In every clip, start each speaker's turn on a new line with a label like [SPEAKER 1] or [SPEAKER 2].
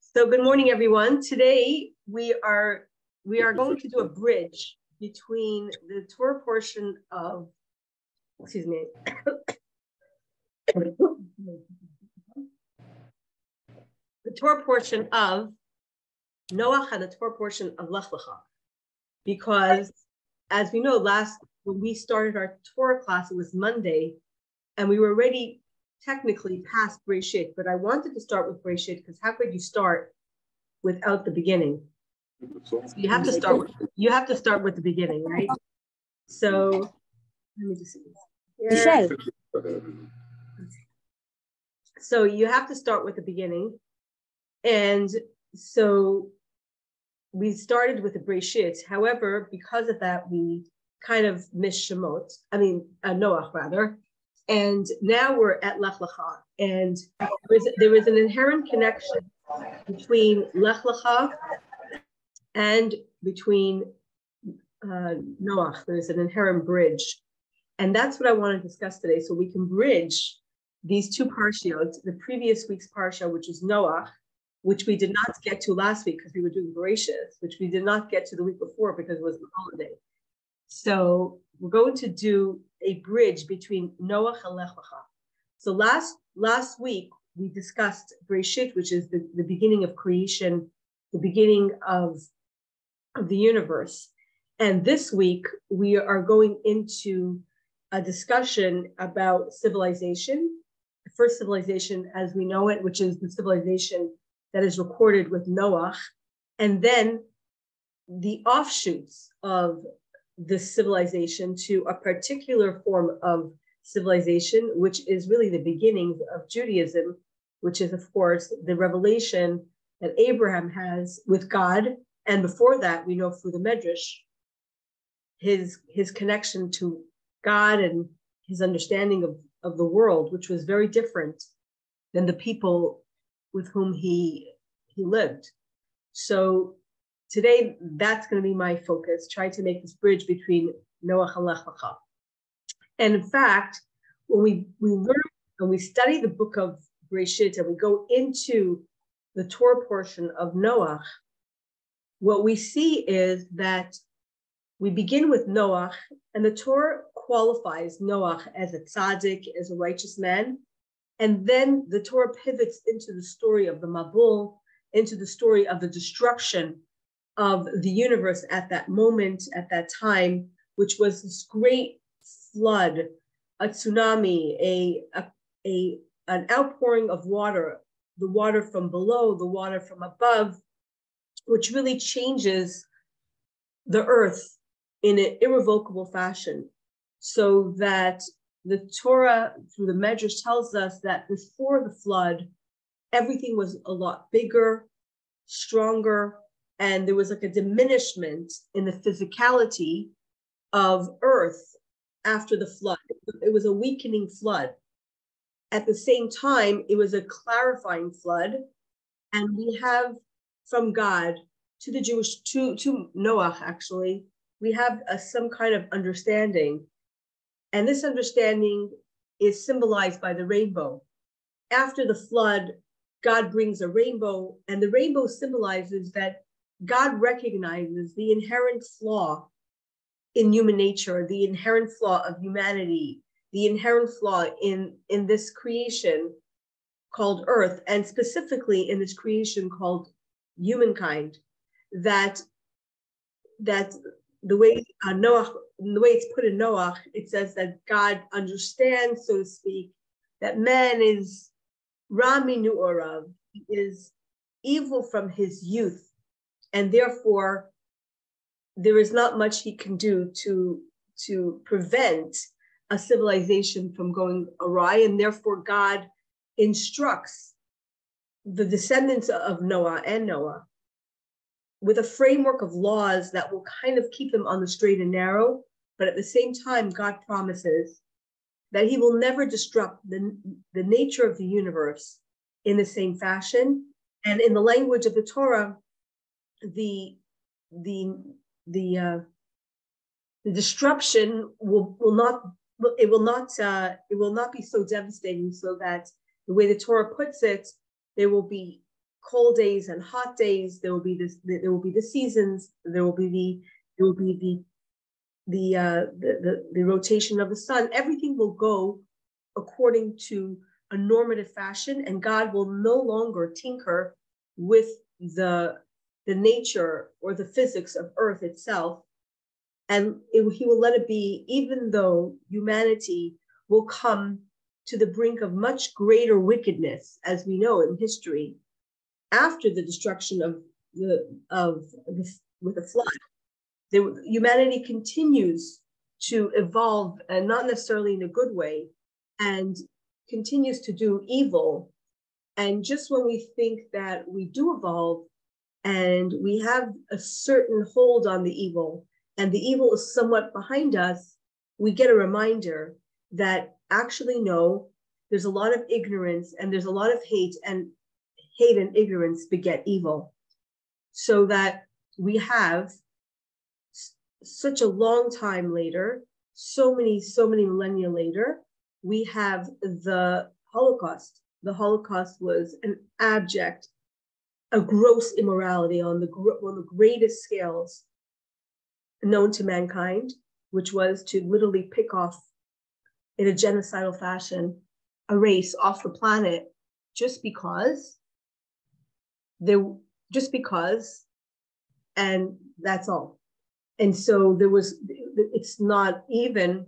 [SPEAKER 1] So good morning, everyone. Today we are we are going to do a bridge between the Torah portion of excuse me. the Torah portion of Noah and the Torah portion of Lech Lecha. Because as we know, last when we started our Torah class, it was Monday, and we were already technically past Breshit, but I wanted to start with Breshit because how could you start without the beginning? So you have to start with you have to start with the beginning, right? So let me just see. Yeah. So you have to start with the beginning. And so we started with the Breshit. However, because of that, we kind of missed Shemot, I mean, uh, Noah rather. And now we're at Lech Lecha. And there is, there is an inherent connection between Lech Lecha and between uh, Noah. There's an inherent bridge. And that's what I want to discuss today. So we can bridge these two parshiot, the previous week's parsha, which is Noah, which we did not get to last week because we were doing Bereshit, which we did not get to the week before because it was a holiday. So we're going to do a bridge between Noah and Lech Lecha. So last last week we discussed Bereshit, which is the, the beginning of creation, the beginning of, of the universe. And this week we are going into a discussion about civilization, the first civilization as we know it, which is the civilization that is recorded with Noah, and then the offshoots of this civilization to a particular form of civilization, which is really the beginnings of Judaism, which is, of course, the revelation that Abraham has with God. And before that, we know through the Medrash, his, his connection to God and his understanding of, of the world, which was very different than the people with whom he he lived. So today that's going to be my focus, trying to make this bridge between Noah and Lech Lecha. And in fact, when we, we learn and we study the book of Bereshit and we go into the Torah portion of Noah, what we see is that we begin with Noah, and the Torah qualifies Noah as a tzaddik, as a righteous man. And then the Torah pivots into the story of the Mabul, into the story of the destruction of the universe at that moment, at that time, which was this great flood, a tsunami, a, a, a an outpouring of water, the water from below, the water from above, which really changes the earth in an irrevocable fashion. So that the Torah through the Medrash tells us that before the flood, everything was a lot bigger, stronger, and there was like a diminishment in the physicality of Earth after the flood. It was a weakening flood. At the same time, it was a clarifying flood, and we have from God to the Jewish to to Noah actually we have a, some kind of understanding and this understanding is symbolized by the rainbow. After the flood, God brings a rainbow, and the rainbow symbolizes that God recognizes the inherent flaw in human nature, the inherent flaw of humanity, the inherent flaw in, in this creation called Earth, and specifically in this creation called humankind, that that the way uh, Noah the way it's put in Noah, it says that God understands, so to speak, that man is Raminu Orav, is evil from his youth, and therefore there is not much he can do to, to prevent a civilization from going awry, and therefore God instructs the descendants of Noah and Noah with a framework of laws that will kind of keep them on the straight and narrow but at the same time, God promises that he will never disrupt the, the nature of the universe in the same fashion. And in the language of the Torah, the the the uh, the disruption will will not it will not uh, it will not be so devastating so that the way the Torah puts it, there will be cold days and hot days. There will be this. There will be the seasons. There will be the. There will be the. The, uh, the, the the rotation of the sun. Everything will go according to a normative fashion, and God will no longer tinker with the the nature or the physics of Earth itself, and it, He will let it be, even though humanity will come to the brink of much greater wickedness, as we know in history, after the destruction of the of the, with the flood. The, humanity continues to evolve, and not necessarily in a good way, and continues to do evil. And just when we think that we do evolve and we have a certain hold on the evil, and the evil is somewhat behind us, we get a reminder that actually, no, there's a lot of ignorance and there's a lot of hate, and hate and ignorance beget evil. So that we have such a long time later, so many, so many millennia later, we have the Holocaust. The Holocaust was an abject, a gross immorality on the of the greatest scales known to mankind, which was to literally pick off in a genocidal fashion a race off the planet just because they just because and that's all. And so there was it's not even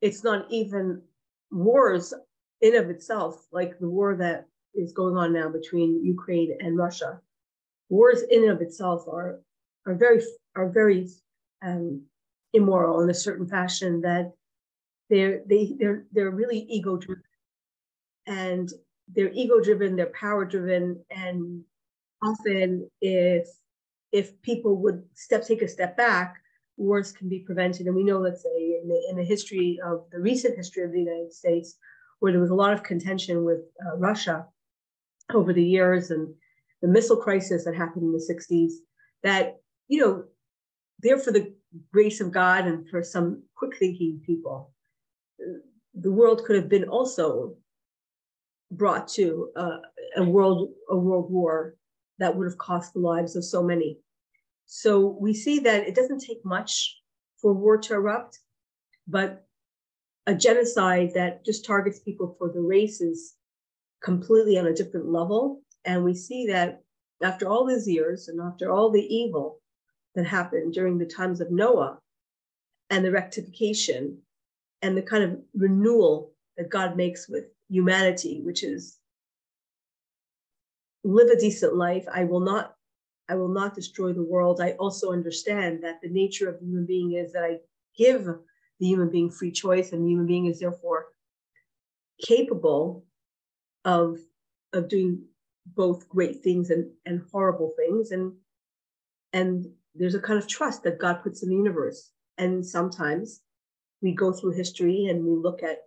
[SPEAKER 1] it's not even wars in of itself, like the war that is going on now between Ukraine and Russia. Wars in and of itself are are very are very um, immoral in a certain fashion that they're they they're they're really ego driven and they're ego driven they're power driven and often if if people would step take a step back wars can be prevented. And we know, let's say, in the, in the history of the recent history of the United States, where there was a lot of contention with uh, Russia over the years and the missile crisis that happened in the 60s, that, you know, there for the grace of God and for some quick thinking people, the world could have been also brought to uh, a world a world war that would have cost the lives of so many. So we see that it doesn't take much for war to erupt, but a genocide that just targets people for the race is completely on a different level. And we see that after all these years and after all the evil that happened during the times of Noah and the rectification and the kind of renewal that God makes with humanity, which is live a decent life. I will not I will not destroy the world. I also understand that the nature of the human being is that I give the human being free choice, and the human being is therefore capable of of doing both great things and, and horrible things. And and there's a kind of trust that God puts in the universe. And sometimes we go through history and we look at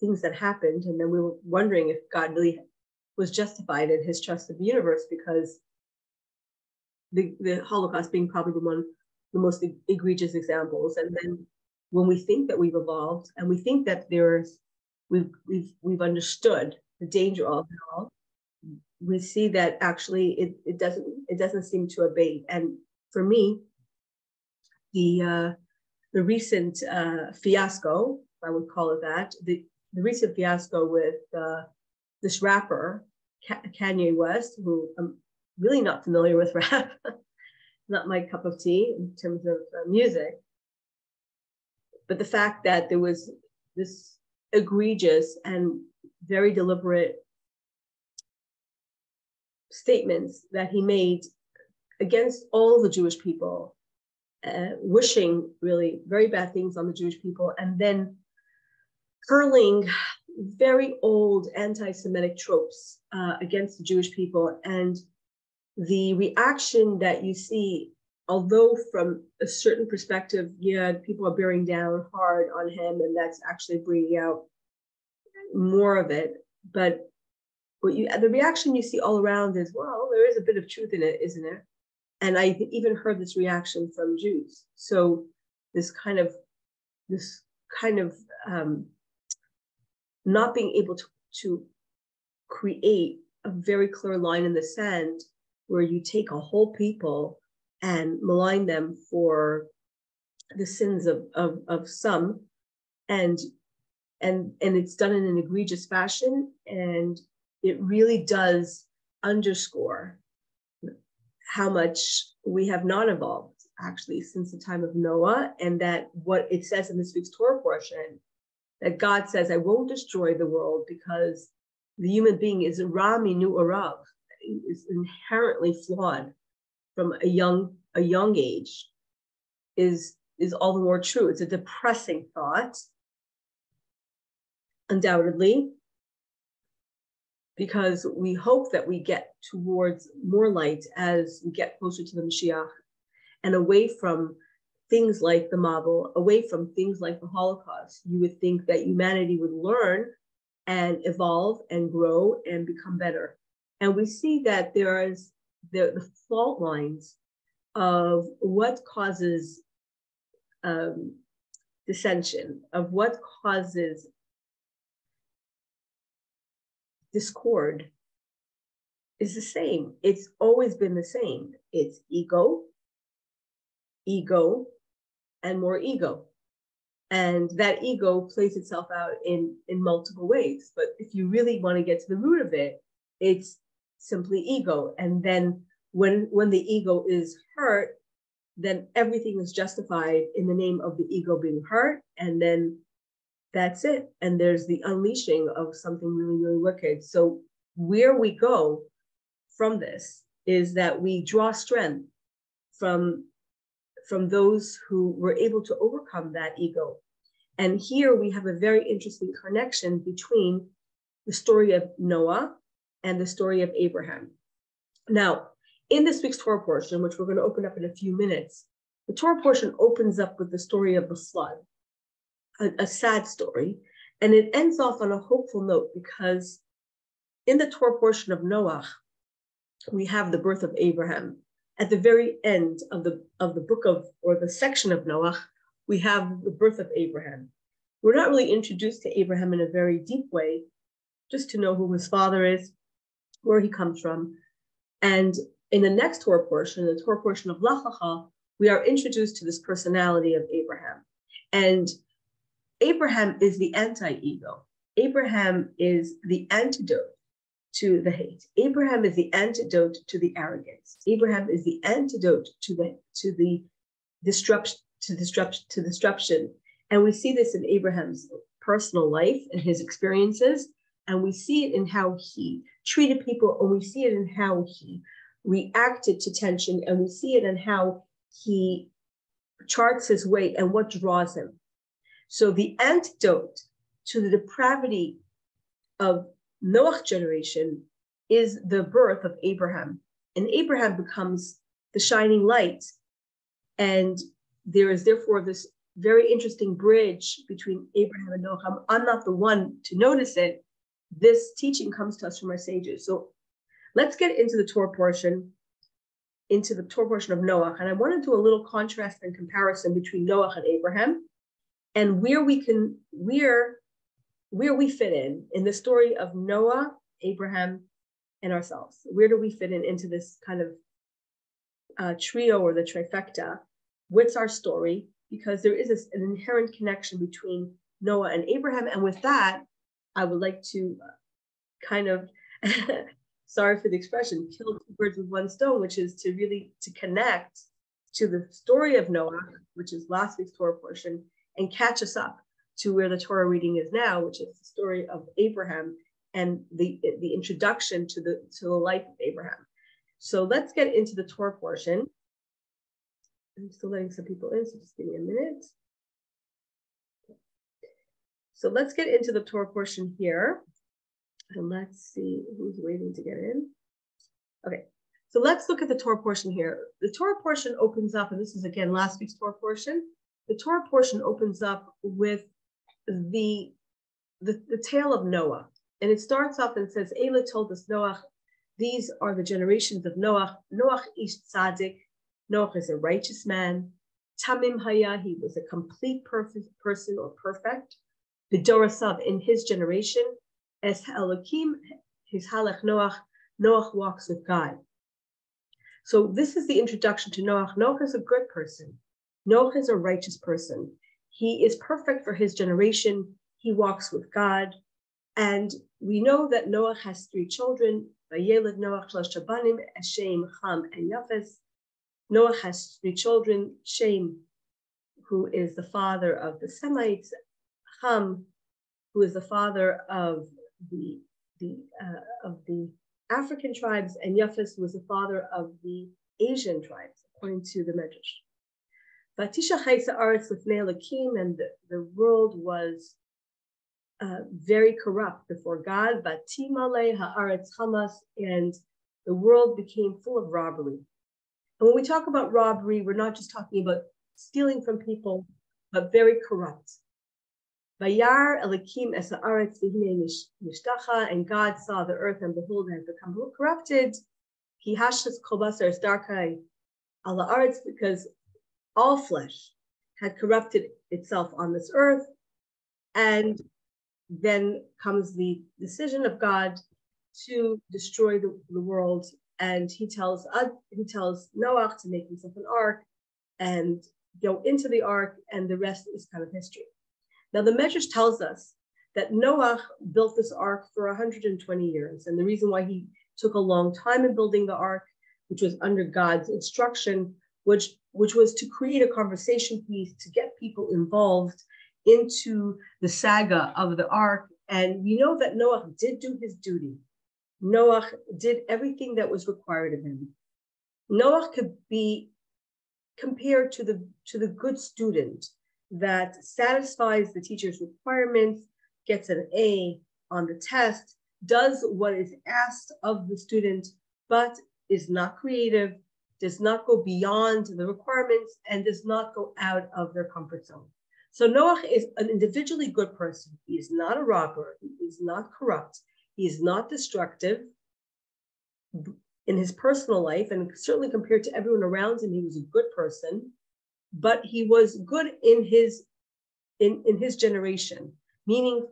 [SPEAKER 1] things that happened, and then we were wondering if God really was justified in his trust of the universe because the, the Holocaust being probably one, the most egregious examples. And then when we think that we've evolved and we think that there's, we've, we've, we've understood the danger of it all, we see that actually it, it doesn't, it doesn't seem to abate. And for me, the, uh, the recent uh, fiasco, I would call it that, the, the recent fiasco with uh, this rapper, Kanye West, who I'm really not familiar with rap. not my cup of tea in terms of uh, music. But the fact that there was this egregious and very deliberate statements that he made against all the Jewish people, uh, wishing really very bad things on the Jewish people, and then hurling very old anti Semitic tropes uh, against the Jewish people. And the reaction that you see, although from a certain perspective, yeah, people are bearing down hard on him, and that's actually bringing out more of it. But what you the reaction you see all around is, well, there is a bit of truth in it, isn't there? And I even heard this reaction from Jews. So this kind of this kind of um, not being able to to create a very clear line in the sand where you take a whole people and malign them for the sins of, of, of some and and and it's done in an egregious fashion and it really does underscore how much we have not evolved actually since the time of Noah, and that what it says in this week's Torah portion that God says, I won't destroy the world because the human being is Rami Nu Arav, is inherently flawed from a young a young age, is is all the more true. It's a depressing thought, undoubtedly, because we hope that we get towards more light as we get closer to the Mashiach and away from things like the Mabul, away from things like the Holocaust. You would think that humanity would learn and evolve and grow and become better. And we see that there is the, the fault lines of what causes um, dissension, of what causes discord is the same. It's always been the same. It's ego, ego, and more ego. And that ego plays itself out in, in multiple ways. But if you really want to get to the root of it, it's simply ego. And then when, when the ego is hurt, then everything is justified in the name of the ego being hurt. And then that's it. And there's the unleashing of something really, really wicked. So where we go from this is that we draw strength from from those who were able to overcome that ego. And here we have a very interesting connection between the story of Noah and the story of Abraham. Now, in this week's Torah portion, which we're going to open up in a few minutes, the Torah portion opens up with the story of the flood, a, a sad story, and it ends off on a hopeful note because in the Torah portion of Noah, we have the birth of Abraham at the very end of the of the book of or the section of Noah, we have the birth of Abraham. We're not really introduced to Abraham in a very deep way, just to know who his father is, where he comes from. And in the next Torah portion, the Torah portion of Lech Lecha, we are introduced to this personality of Abraham. And Abraham is the anti-ego. Abraham is the antidote to the hate. Abraham is the antidote to the arrogance. Abraham is the antidote to the to the disruption to disruption to disruption. And we see this in Abraham's personal life and his experiences, and we see it in how he treated people, and we see it in how he reacted to tension, and we see it in how he charts his way and what draws him. So the antidote to the depravity of Noah's generation is the birth of Abraham. And Abraham becomes the shining light. And there is therefore this very interesting bridge between Abraham and Noah. I'm not the one to notice it. This teaching comes to us from our sages. So let's get into the Torah portion, into the Torah portion of Noah. And I want to do a little contrast and comparison between Noah and Abraham and where we can, where where we fit in in the story of Noah, Abraham, and ourselves. Where do we fit in into this kind of uh, trio or the trifecta? What's our story? Because there is an inherent connection between Noah and Abraham. And with that, I would like to uh, kind of, sorry for the expression, kill two birds with one stone, which is to really to connect to the story of Noah, which is last week's Torah portion, and catch us up to where the Torah reading is now, which is the story of Abraham and the, the introduction to the, to the life of Abraham. So let's get into the Torah portion. I'm still letting some people in, so just give me a minute. So let's get into the Torah portion here. And let's see who's waiting to get in. Okay, so let's look at the Torah portion here. The Torah portion opens up, and this is again last week's Torah portion. The Torah portion opens up with the, the, the tale of Noah. And it starts off and says, Ayla told us Noah, these are the generations of Noah. Noah ish tzaddik. Noah is a righteous man. Tamim haya, he was a complete perfect person or perfect. Vidorasav in his generation, as Elohim his halach Noach, Noach walks with God. So this is the introduction to Noach. Noach is a good person. Noach is a righteous person. He is perfect for his generation. He walks with God. And we know that Noah has three children, Vayeled Noach Shabanim, Shem, Ham, and Yafes. Noah has three children, Shem, who is the father of the Semites, Ham, who is the father of the, the uh, of the African tribes, and Yafes was the father of the Asian tribes, according to the Medrash. Vatisha Chaisa Aretz Lefnei and the, the world was uh, very corrupt before God. Vatimale Haaretz Hamas, and the world became full of robbery. And when we talk about robbery, we're not just talking about stealing from people, but very corrupt. Vayar Elikim es haaretz nishtacha, and God saw the earth, and behold, it had become corrupted. He hashas kobasar darkai ala aretz, because all flesh had corrupted itself on this earth. And then comes the decision of God to destroy the, the world. And he tells uh, he tells Noah to make himself an ark and go into the ark, and the rest is kind of history. Now, the Medrash tells us that Noah built this ark for 120 years. And the reason why he took a long time in building the ark, which was under God's instruction, which, which was to create a conversation piece to get people involved into the saga of the ark. And we know that Noah did do his duty. Noah did everything that was required of him. Noah could be compared to the, to the good student that satisfies the teacher's requirements, gets an A on the test, does what is asked of the student, but is not creative, does not go beyond the requirements, and does not go out of their comfort zone. So Noah is an individually good person. He is not a robber. He is not corrupt. He is not destructive in his personal life, and certainly compared to everyone around him, he was a good person. But he was good in his in, in his generation, meaning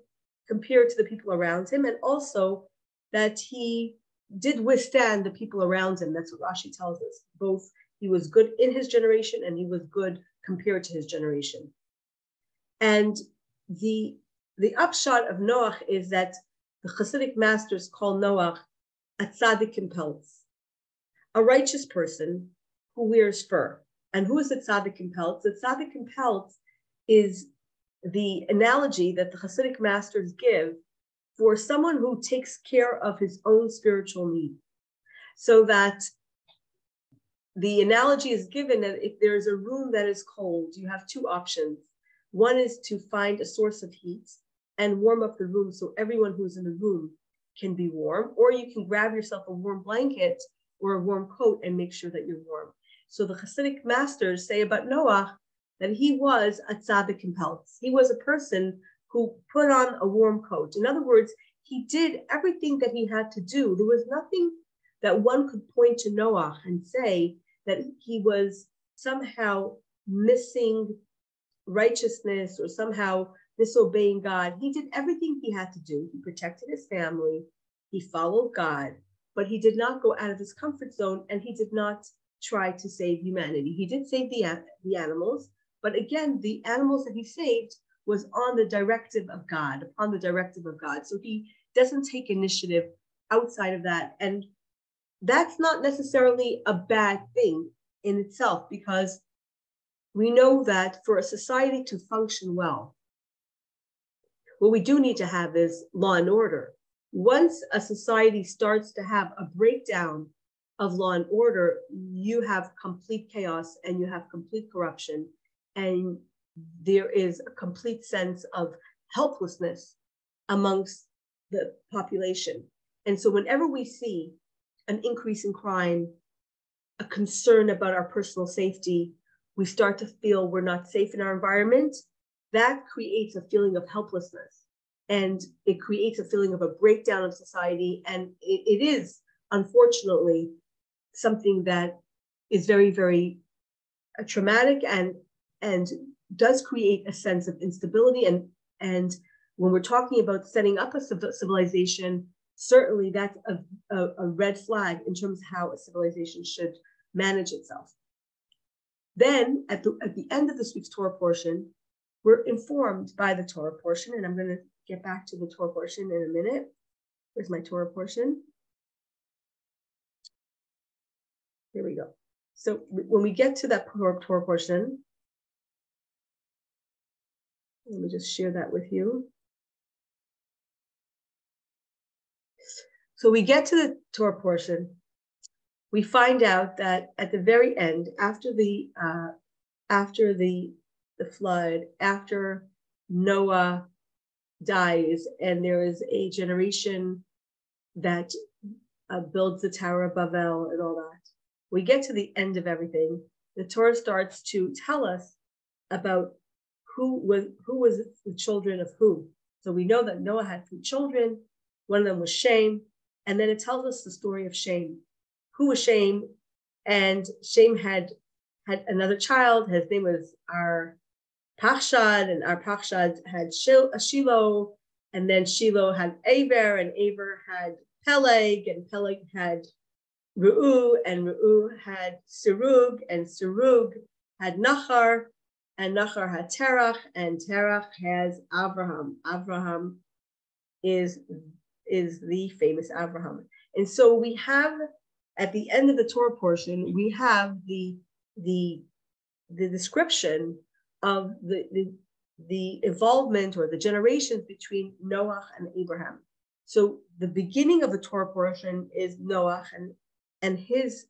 [SPEAKER 1] compared to the people around him, and also that he did withstand the people around him. That's what Rashi tells us. Both he was good in his generation and he was good compared to his generation. And the the upshot of Noach is that the Hasidic masters call Noach a tzaddik pelts, a righteous person who wears fur. And who is the tzaddik pelts? The tzaddik pelts is the analogy that the Hasidic masters give for someone who takes care of his own spiritual need. So that the analogy is given that if there is a room that is cold, you have two options. One is to find a source of heat and warm up the room so everyone who's in the room can be warm, or you can grab yourself a warm blanket or a warm coat and make sure that you're warm. So the Hasidic masters say about Noah that he was a tzaddik. He was a person who put on a warm coat. In other words, he did everything that he had to do. There was nothing that one could point to Noah and say that he was somehow missing righteousness or somehow disobeying God. He did everything he had to do. He protected his family, he followed God, but he did not go out of his comfort zone and he did not try to save humanity. He did save the, the animals, but again, the animals that he saved was on the directive of God, upon the directive of God. So he doesn't take initiative outside of that. And that's not necessarily a bad thing in itself because we know that for a society to function well, what we do need to have is law and order. Once a society starts to have a breakdown of law and order, you have complete chaos and you have complete corruption and there is a complete sense of helplessness amongst the population. And so, whenever we see an increase in crime, a concern about our personal safety, we start to feel we're not safe in our environment, that creates a feeling of helplessness. And it creates a feeling of a breakdown of society. And it, it is, unfortunately, something that is very, very uh, traumatic and and does create a sense of instability and and when we're talking about setting up a civilization certainly that's a, a, a red flag in terms of how a civilization should manage itself. Then at the, at the end of this week's Torah portion, we're informed by the Torah portion, and I'm going to get back to the Torah portion in a minute. Where's my Torah portion? Here we go. So when we get to that Torah portion, let me just share that with you. So we get to the Torah portion. We find out that at the very end, after the uh, after the the flood, after Noah dies, and there is a generation that uh, builds the Tower of Babel and all that. We get to the end of everything. The Torah starts to tell us about who was who was the children of who. So we know that Noah had three children. One of them was Shem, and then it tells us the story of Shem, Who was Shem, And Shem had had another child. His name was our Pachshad, and Arpachshad had uh, Shiloh, and then Shiloh had Aver, and Aver had Peleg, and Peleg had Ru'u, and Ru'u had Serug, and Serug had Nachar, and Nachar had Terach, and Terach has Abraham. Abraham is is the famous Abraham. And so we have at the end of the Torah portion, we have the the the description of the, the the involvement or the generations between Noah and Abraham. So the beginning of the Torah portion is Noah and, and his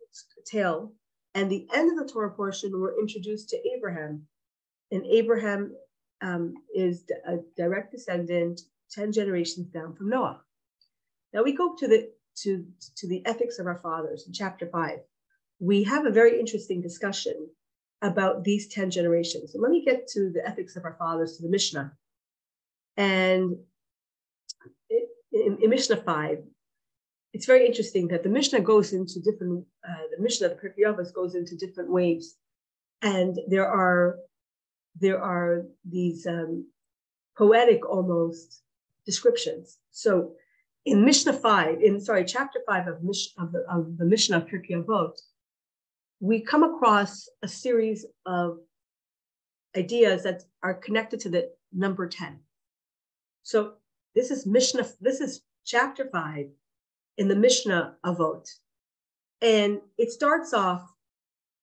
[SPEAKER 1] tale. And the end of the Torah portion, we're introduced to Abraham. And Abraham um, is a direct descendant, 10 generations down from Noah. Now we go to the to, to the ethics of our fathers in chapter five. We have a very interesting discussion about these 10 generations. So let me get to the ethics of our fathers, to the Mishnah. And in, in Mishnah 5, it's very interesting that the Mishnah goes into different, uh, the Mishnah, the Pirkei Avos goes into different waves. And there are, there are these um, poetic almost descriptions. So in Mishnah 5, in sorry, chapter 5 of, Mish, of, the, of the Mishnah of Pirkei Avot, we come across a series of ideas that are connected to the number 10. So this is Mishnah, this is chapter 5 in the Mishnah Avot. And it starts off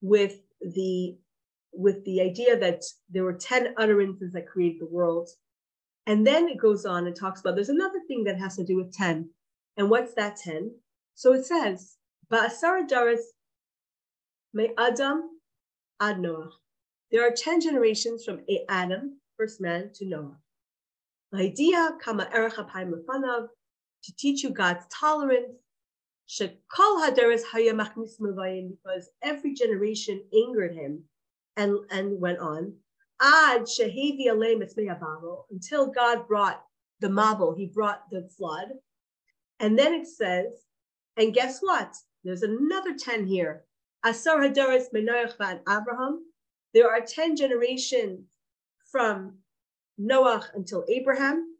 [SPEAKER 1] with the with the idea that there were 10 utterances that created the world and then it goes on and talks about there's another thing that has to do with 10. And what's that 10? So it says, Ba'asara Daras me Adam ad Noah. There are 10 generations from Adam, first man, to Noah. idea kama lefanav, to teach you God's tolerance. Shekol hadaris haya because every generation angered him and, and went on. Ad Shehevi until God brought the Mabul, he brought the flood. And then it says, and guess what? There's another 10 here. Asar Hadaris Menoach Van Abraham. There are 10 generations from Noah until Abraham.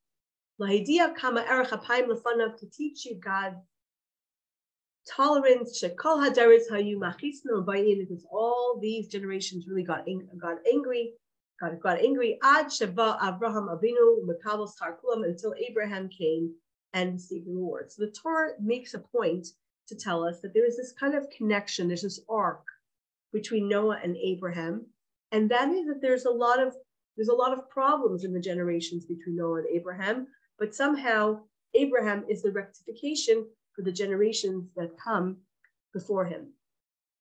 [SPEAKER 1] Lahidia Kama Erech Lefanav to teach you God's tolerance. Shekol Hadaris Hayu Machisno because all these generations really got, got angry God got angry. Ad Sheva Abraham Avinu Mekabel Tarkulam until Abraham came and received reward. So the Torah makes a point to tell us that there is this kind of connection, there's this arc between Noah and Abraham, and that is that there's a lot of there's a lot of problems in the generations between Noah and Abraham, but somehow Abraham is the rectification for the generations that come before him.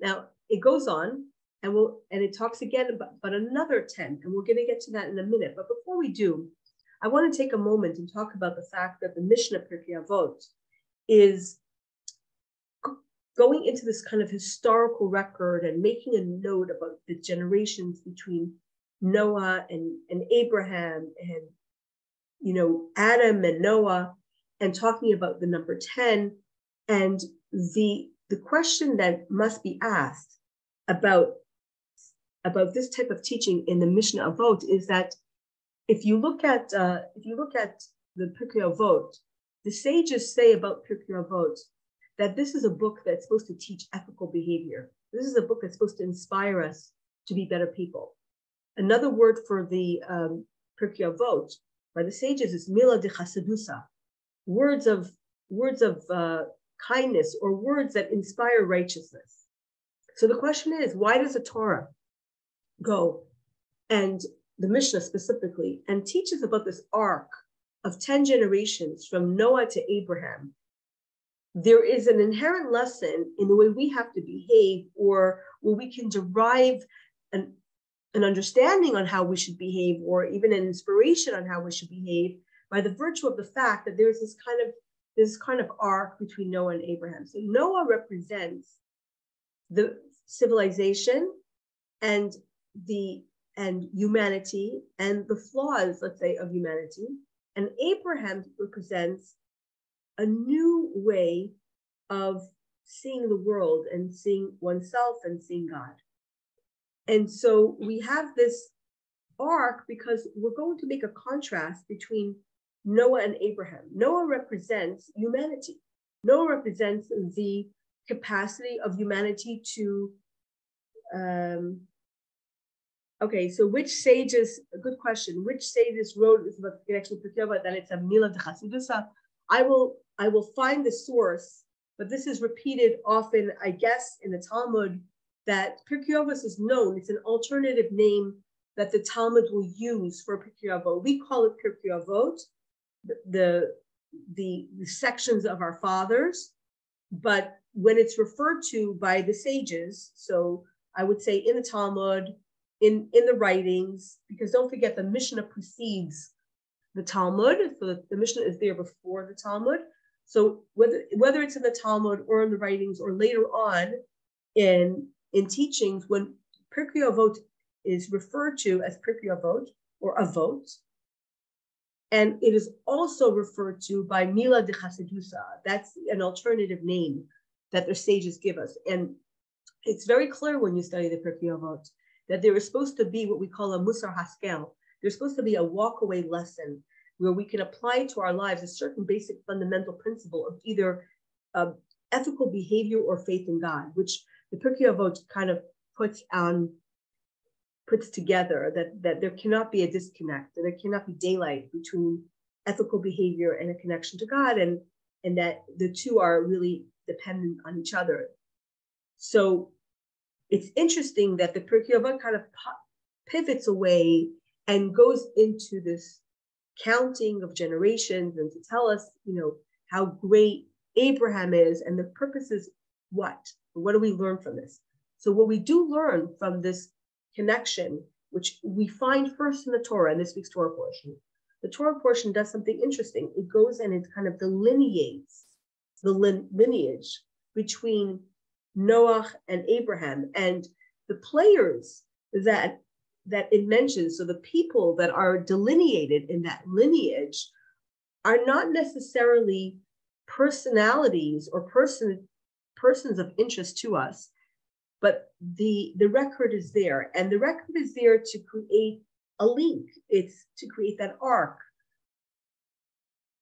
[SPEAKER 1] Now it goes on and we'll and it talks again about, about another 10 and we're going to get to that in a minute but before we do i want to take a moment and talk about the fact that the mishnah Pirkei Avot is going into this kind of historical record and making a note about the generations between noah and, and abraham and you know adam and noah and talking about the number 10 and the the question that must be asked about about this type of teaching in the Mishnah Avot is that if you look at uh, if you look at the Pirkei Avot, the sages say about Pirkei Avot that this is a book that's supposed to teach ethical behavior. This is a book that's supposed to inspire us to be better people. Another word for the um, Pirkei Avot by the sages is mila de chasidusa, words of words of uh, kindness or words that inspire righteousness. So the question is, why does the Torah go and the Mishnah specifically and teaches about this arc of 10 generations from Noah to Abraham? There is an inherent lesson in the way we have to behave or where we can derive an, an understanding on how we should behave or even an inspiration on how we should behave by the virtue of the fact that there's this kind of this kind of arc between Noah and Abraham. So Noah represents the civilization and the and humanity and the flaws, let's say, of humanity. And Abraham represents a new way of seeing the world and seeing oneself and seeing God. And so we have this arc because we're going to make a contrast between Noah and Abraham. Noah represents humanity. Noah represents the capacity of humanity to. Um, okay, so which sages? A good question. Which sages wrote this about actually about that it's a mila de chasidusa? I will I will find the source, but this is repeated often, I guess, in the Talmud that Pirkei is known. It's an alternative name that the Talmud will use for Pirkei We call it Pirkei the, the, the sections of our fathers, but when it's referred to by the sages, so I would say in the Talmud, in, in the writings, because don't forget the Mishnah precedes the Talmud. So the, the Mishnah is there before the Talmud. So whether whether it's in the Talmud or in the writings or later on in in teachings, when Pirkei Avot is referred to as Pirkei Avot or Avot, and it is also referred to by Mila de Chasidusa. That's an alternative name that the sages give us. And it's very clear when you study the Pirkei Avot that there is supposed to be what we call a Musar Haskel. There's supposed to be a walkaway lesson where we can apply to our lives a certain basic fundamental principle of either uh, ethical behavior or faith in God, which the Pirkei Avot kind of puts on puts together that, that there cannot be a disconnect, that there cannot be daylight between ethical behavior and a connection to God, and, and that the two are really dependent on each other. So it's interesting that the Pirkei kind of pivots away and goes into this counting of generations and to tell us, you know, how great Abraham is and the purpose is what? What do we learn from this? So what we do learn from this connection, which we find first in the Torah, in this week's Torah portion. The Torah portion does something interesting. It goes and it kind of delineates the lineage between Noah and Abraham and the players that that it mentions. So the people that are delineated in that lineage are not necessarily personalities or person persons of interest to us, but the the record is there and the record is there to create a link. It's to create that arc.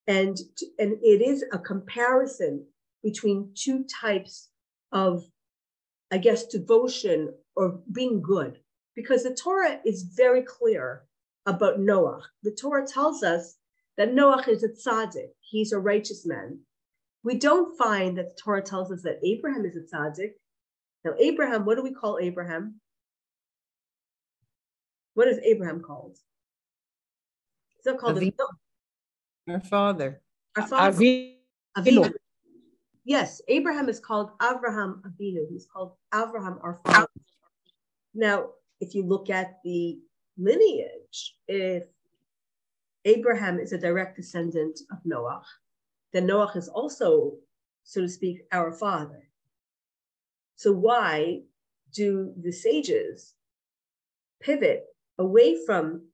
[SPEAKER 1] And and it is a comparison between two types of i guess devotion or being good. Because the torah is very clear about noah. The torah tells us that noah is a tzaddik. He's a righteous man. We don't find that the torah tells us that abraham is a tzaddik now, Abraham, what do we call Abraham? What is Abraham called? It's not called
[SPEAKER 2] Avinu. Our father.
[SPEAKER 1] Our father. Avinu. Avinu. Yes, Abraham is called Avraham Avinu. He's called Avraham, our father. Now, if you look at the lineage, if Abraham is a direct descendant of Noah, then Noah is also, so to speak, our father. So why do the sages pivot away from,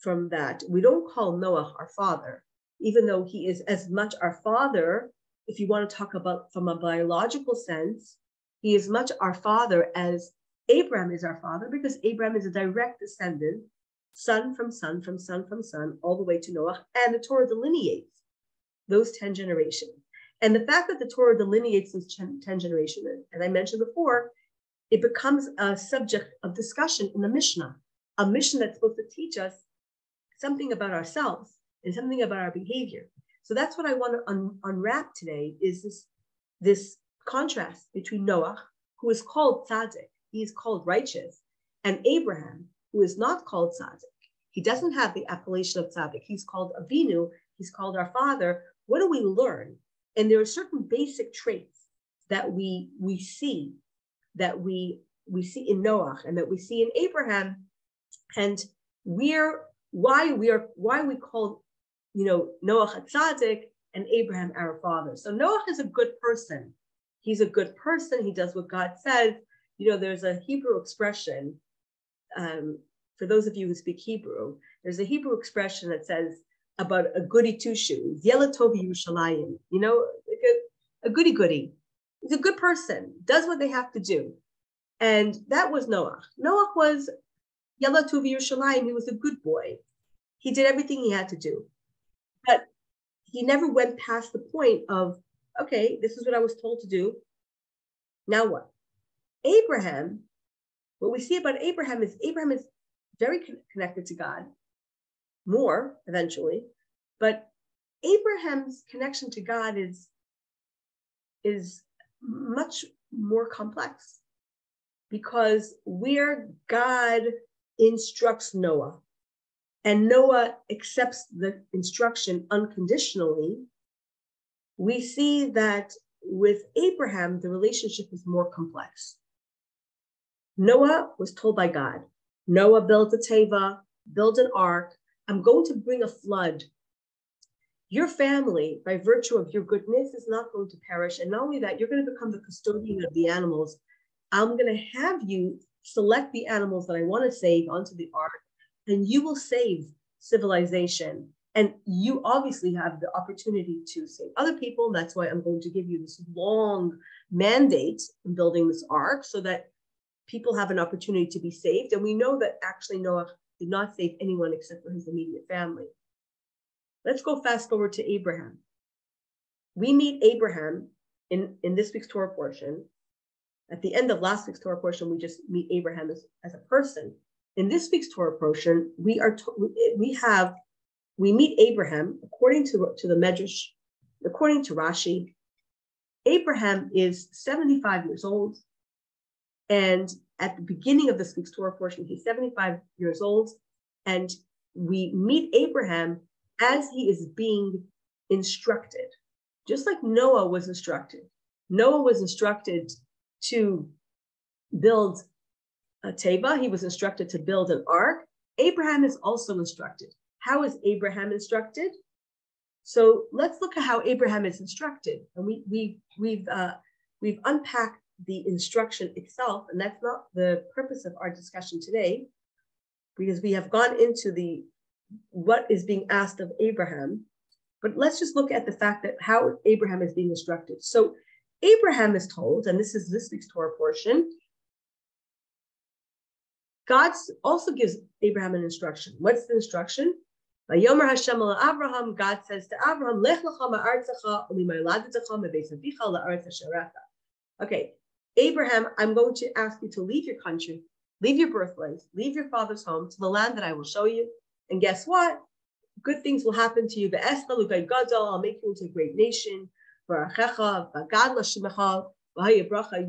[SPEAKER 1] from that? We don't call Noah our father, even though he is as much our father, if you want to talk about from a biological sense, he is much our father as Abraham is our father, because Abraham is a direct descendant, son from son from son from son, all the way to Noah. And the Torah delineates those 10 generations. And the fact that the Torah delineates those 10 generations, as I mentioned before, it becomes a subject of discussion in the Mishnah, a Mishnah that's supposed to teach us something about ourselves and something about our behavior. So that's what I want to un- unwrap today is this, this contrast between Noah, who is called tzaddik, he is called righteous, and Abraham, who is not called tzaddik. He doesn't have the appellation of tzaddik. He's called Avinu. He's called our father. What do we learn? And there are certain basic traits that we we see that we we see in Noah and that we see in Abraham, and we're why we are why we call you know Noah a tzaddik and Abraham our father. So Noah is a good person. He's a good person. He does what God says. You know, there's a Hebrew expression. Um, for those of you who speak Hebrew, there's a Hebrew expression that says about a goody two shoes, Yelatovi Yerushalayim, you know, a, a goody goody. He's a good person, does what they have to do. And that was Noah. Noah was Yelatovi Yerushalayim, he was a good boy. He did everything he had to do. But he never went past the point of, okay, this is what I was told to do. Now what? Abraham, what we see about Abraham is Abraham is very connected to God, more eventually, but Abraham's connection to God is, is much more complex because where God instructs Noah and Noah accepts the instruction unconditionally, we see that with Abraham, the relationship is more complex. Noah was told by God, Noah built a teva, build an ark. I'm going to bring a flood. Your family, by virtue of your goodness, is not going to perish. And not only that, you're going to become the custodian of the animals. I'm going to have you select the animals that I want to save onto the ark, and you will save civilization. And you obviously have the opportunity to save other people. That's why I'm going to give you this long mandate in building this ark so that people have an opportunity to be saved. And we know that actually Noah did not save anyone except for his immediate family. Let's go fast forward to Abraham. We meet Abraham in, in this week's Torah portion. At the end of last week's Torah portion, we just meet Abraham as, as a person. In this week's Torah portion, we are to, we have we meet Abraham according to, to the Medrash, according to Rashi. Abraham is 75 years old. And at the beginning of this week's Torah portion, he's 75 years old. And we meet Abraham as he is being instructed, just like Noah was instructed. Noah was instructed to build a teva, he was instructed to build an ark. Abraham is also instructed. How is Abraham instructed? So let's look at how Abraham is instructed. And we, we, we've, uh, we've unpacked the instruction itself, and that's not the purpose of our discussion today, because we have gone into the what is being asked of Abraham. But let's just look at the fact that how Abraham is being instructed. So Abraham is told, and this is this week's Torah portion, God also gives Abraham an instruction. What's the instruction? Yomer Hashem Abraham, God says to Abraham, Lech lecha ma'artzecha u'mimayladetzecha mebeis avicha la'aretz Okay, Abraham, I'm going to ask you to leave your country, leave your birthplace, leave your father's home to the land that I will show you. And guess what? Good things will happen to you. I'll make you into a great nation. You're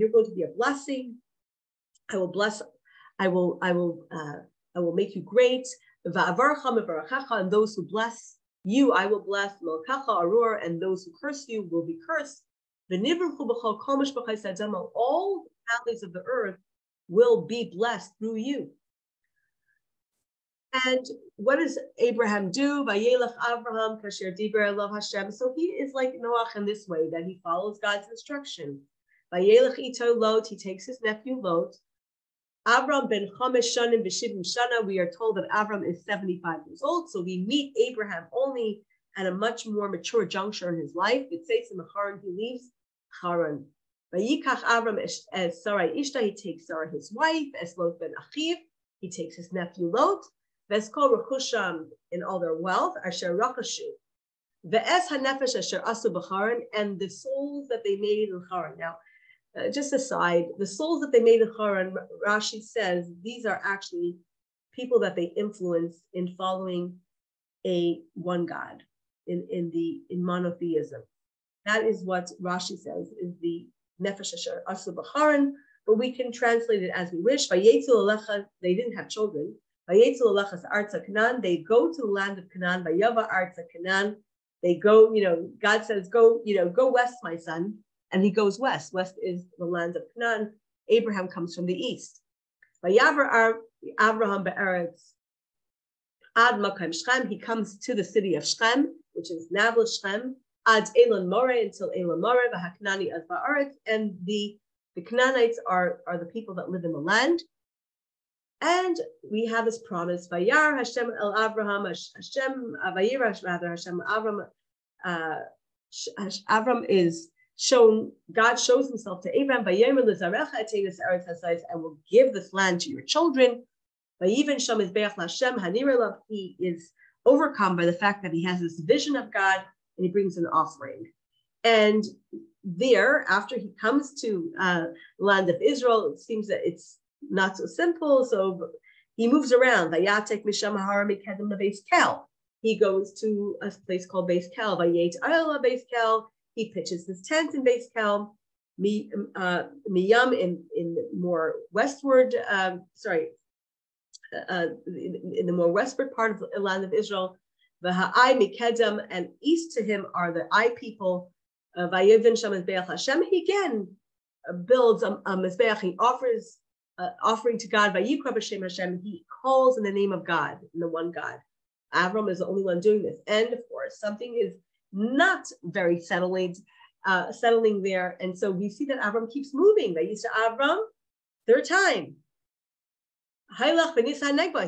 [SPEAKER 1] going to be a blessing. I will bless. I will. I will. Uh, I will make you great. And those who bless you, I will bless. And those who curse you will be cursed. All families of the earth will be blessed through you. And what does Abraham do? Abraham. So he is like Noach in this way that he follows God's instruction. Ito. He takes his nephew Lot. Avram ben Chamesh Shanim b'Shivim Shana. We are told that Avram is 75 years old. So we meet Abraham only at a much more mature juncture in his life. It says in the Haran he leaves Haran. Vayikach Avram as Sarai Ishta, he takes Sarah his wife, as Lot ben Achiv, he takes his nephew Lot, Veskol Rechusham in all their wealth, Asher Rakashu. Ve'es hanefesh asher asu b'charan, and the souls that they made in Charan. Now, uh, just aside, the souls that they made in Charan, Rashi says these are actually people that they influenced in following a one God in, in the in monotheism. That is what Rashi says is the nefesh asher asu b'charan, but we can translate it as we wish. They didn't have children. They go to the land of Canaan. Vayava arza Canaan they go, you know, God says, go, you know, go west, my son. And he goes west. West is the land of Canaan. Abraham comes from the east. Abraham be'eretz ad makam Shechem. He comes to the city of Shechem, which is Navla Shechem, ad Elon Moreh until Elon Moreh, v'haknani ad ba'aretz. And the, the Canaanites are, are the people that live in the land. And we have this promise, Vayar Hashem el Abraham, Hashem, uh, Vayir rather, Hashem Avram, uh, Avram is shown, God shows himself to Abraham, and will give this land to your children. Hanirelav, he is overcome by the fact that he has this vision of God and he brings an offering. And there, after he comes to uh, land of Israel, it seems that it's not so simple. So he moves around. Kel. He goes to a place called Beis Kel. Vayet Beis Kel. He pitches his tent in Beis Kel. Uh, Miyam in in more westward. Um, sorry, uh, uh, in, in, the more westward part of the land of Israel. V'ha'ai mikedem, and east to him are the Ai people. Vayevin Shem Hashem. He again uh, builds a, a mizbeach. He offers uh, offering to God, Vayikra b'shem Hashem, he calls in the name of God, the one God. Avram is the only one doing this. And of course, something is not very settling, uh, settling there. And so we see that Avram keeps moving. They used to Avram, third time.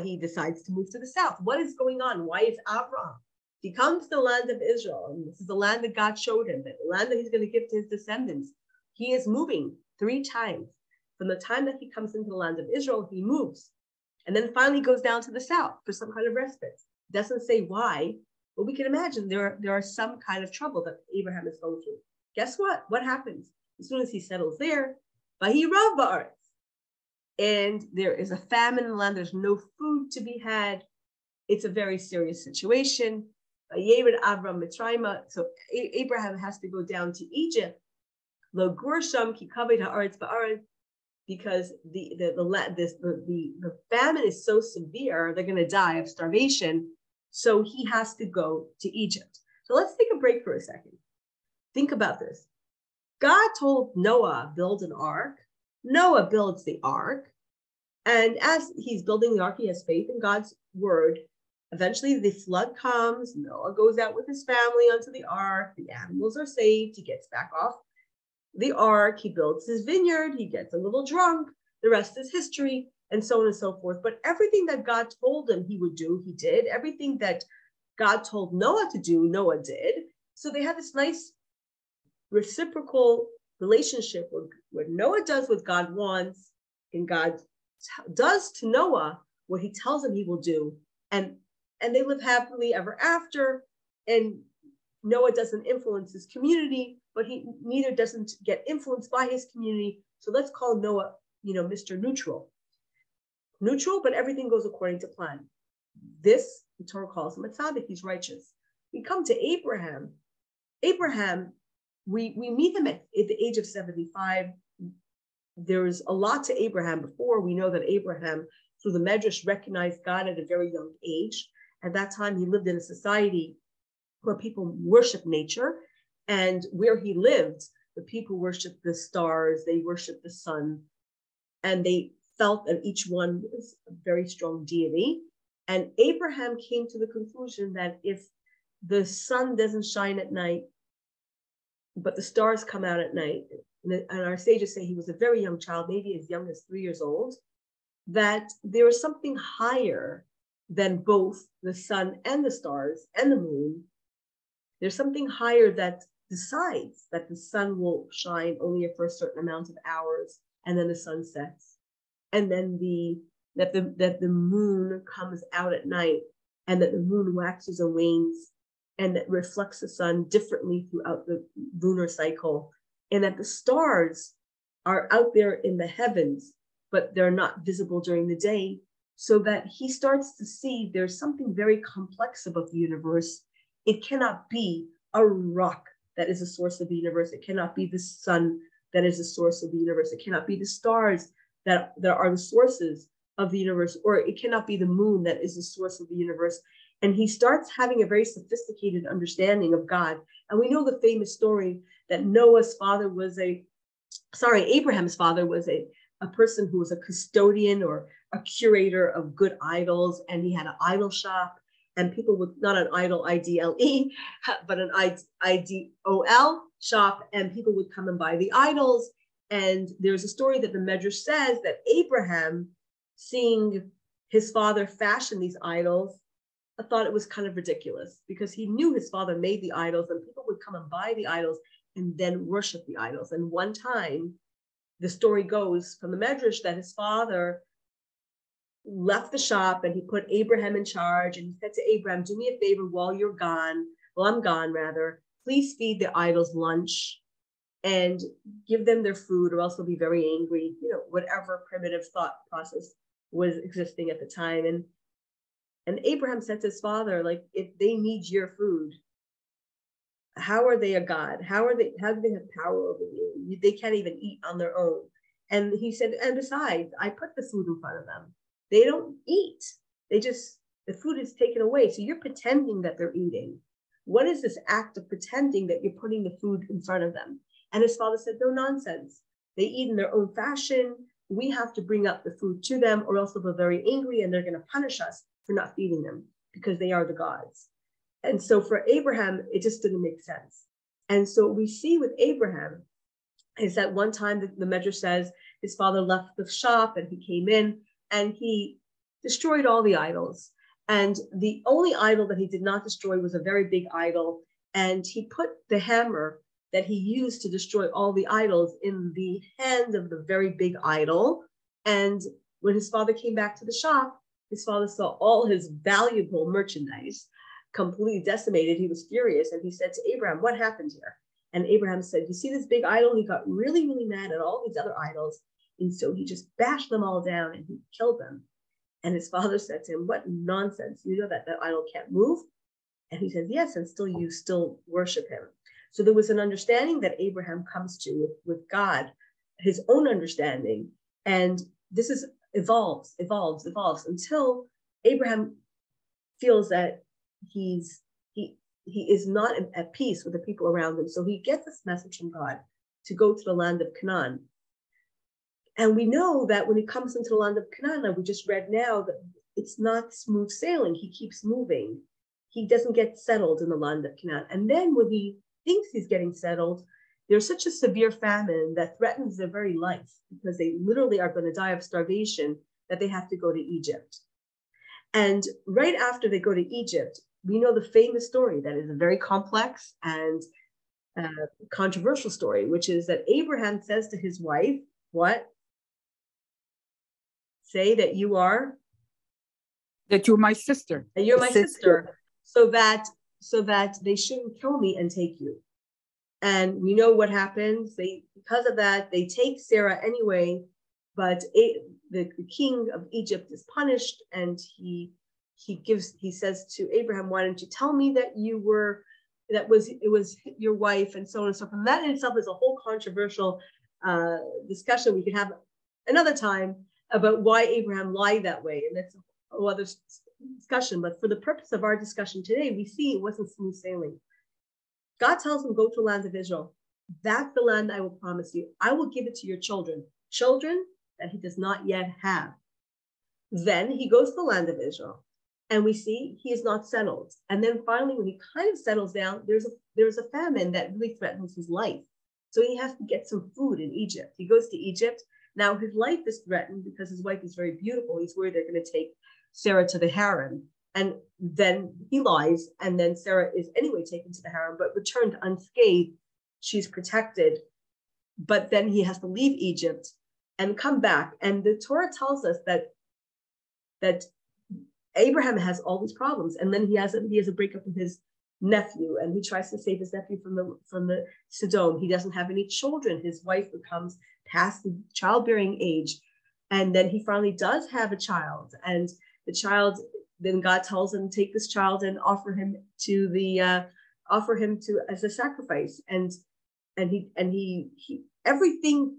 [SPEAKER 1] He decides to move to the south. What is going on? Why is Avram? He comes to the land of Israel, and this is the land that God showed him, the land that he's going to give to his descendants. He is moving three times. From the time that he comes into the land of Israel, he moves and then finally goes down to the south for some kind of respite. Doesn't say why, but we can imagine there are, there are some kind of trouble that Abraham is going through. Guess what? What happens? As soon as he settles there, and there is a famine in the land, there's no food to be had. It's a very serious situation. So Abraham has to go down to Egypt. Because the the the this the, the, the famine is so severe they're going to die of starvation. So he has to go to egypt. So let's take a break for a second. Think about this. God told noah build an ark noah builds the ark. And as he's building the ark he has faith in god's word. Eventually the flood comes. Noah goes out with his family onto the ark. The animals are saved. He gets back off the ark, he builds his vineyard, he gets a little drunk, the rest is history, and so on and so forth. But everything that God told him he would do, he did. Everything that God told Noah to do, Noah did. So they have this nice reciprocal relationship where, where Noah does what God wants, and God t- does to Noah what he tells him he will do. And and they live happily ever after. And Noah doesn't influence his community, but he neither doesn't get influenced by his community. So let's call Noah, you know, Mr. Neutral. Neutral, but everything goes according to plan. This, the Torah calls him a tzaddik, he's righteous. We come to Abraham. Abraham, we, we meet him at, at the age of 75. There's a lot to Abraham before. We know that Abraham, through the Medrash, recognized God at a very young age. At that time, he lived in a society where people worship nature. And where he lived, the people worshiped the stars, they worshiped the sun, and they felt that each one was a very strong deity. And Abraham came to the conclusion that if the sun doesn't shine at night, but the stars come out at night, and our sages say he was a very young child, maybe as young as three years old, that there is something higher than both the sun and the stars and the moon there's something higher that decides that the sun will shine only for a certain amount of hours and then the sun sets. And then the that the that the moon comes out at night and that the moon waxes and wanes and that reflects the sun differently throughout the lunar cycle, and that the stars are out there in the heavens, but they're not visible during the day, so that he starts to see there's something very complex about the universe. It cannot be a rock that is a source of the universe. It cannot be the sun that is the source of the universe. It cannot be the stars that, that are the sources of the universe, or it cannot be the moon that is the source of the universe. And he starts having a very sophisticated understanding of God. And we know the famous story that Noah's father was a, sorry, Abraham's father was a, a person who was a custodian or a curator of good idols, and he had an idol shop. And people would not an idol I D L E, but an I D O L shop, and people would come and buy the idols. And there's a story that the Medrash says that Abraham, seeing his father fashion these idols, thought it was kind of ridiculous because he knew his father made the idols and people would come and buy the idols and then worship the idols. And one time, the story goes from the Medrash that his father left the shop and he put Abraham in charge and he said to Abraham, Do me a favor while you're gone, well, I'm gone rather, please feed the idols lunch and give them their food or else they'll be very angry, you know, whatever primitive thought process was existing at the time. And and Abraham said to his father, like, if they need your food, how are they a God? How are they, how do they have power over you? They can't even eat on their own. And he said, and besides, I put the food in front of them. They don't eat. They just, the food is taken away. So you're pretending that they're eating. What is this act of pretending that you're putting the food in front of them? And his father said, no nonsense. They eat in their own fashion. We have to bring up the food to them, or else they'll be very angry and they're going to punish us for not feeding them because they are the gods. And so for Abraham, it just didn't make sense. And so we see with Abraham is that one time the, the Medrash says his father left the shop and he came in and he destroyed all the idols. And the only idol that he did not destroy was a very big idol. And he put the hammer that he used to destroy all the idols in the hand of the very big idol. And when his father came back to the shop, his father saw all his valuable merchandise completely decimated. He was furious and he said to Abraham, What happened here? And Abraham said, You see this big idol? He got really, really mad at all these other idols. And so he just bashed them all down and he killed them. And his father said to him, What nonsense. You know that that idol can't move? And he says, Yes, and still you still worship him. So there was an understanding that Abraham comes to with, with God, his own understanding. And this is evolves, evolves, evolves until Abraham feels that he's he he is not at peace with the people around him. So he gets this message from God to go to the land of Canaan. And we know that when he comes into the land of Canaan, we just read now that it's not smooth sailing. He keeps moving. He doesn't get settled in the land of Canaan. And then when he thinks he's getting settled, there's such a severe famine that threatens their very life because they literally are going to die of starvation that they have to go to Egypt. And right after they go to Egypt, we know the famous story that is a very complex and uh, controversial story, which is that Abraham says to his wife, What? Say that you are?
[SPEAKER 2] That you're my sister.
[SPEAKER 1] That you're my sister. sister. So that so that they shouldn't kill me and take you. And we know what happens. They, because of that, they take Sarah anyway, but it, the, the king of Egypt is punished and he he gives he says to Abraham, why don't you tell me that you were that was it was your wife and so on and so forth. And that in itself is a whole controversial uh, discussion we could have another time about why Abraham lied that way. And that's a whole other discussion. But for the purpose of our discussion today, we see it wasn't smooth sailing. God tells him, Go to the land of Israel. That's the land I will promise you. I will give it to your children, children that he does not yet have. Then he goes to the land of Israel, and we see he is not settled. And then finally, when he kind of settles down, there's a there's a famine that really threatens his life. So he has to get some food in Egypt. He goes to Egypt. Now his life is threatened because his wife is very beautiful. He's worried they're going to take Sarah to the harem. And then he lies, and then Sarah is anyway taken to the harem, but returned unscathed. She's protected. But then he has to leave Egypt and come back. And the Torah tells us that that Abraham has all these problems, and then he has a, he has a breakup with his nephew and he tries to save his nephew from the from the Sodom. He doesn't have any children. His wife becomes past the childbearing age. And then he finally does have a child. And the child, then God tells him, take this child and offer him to the uh, offer him to as a sacrifice. And and he and he he everything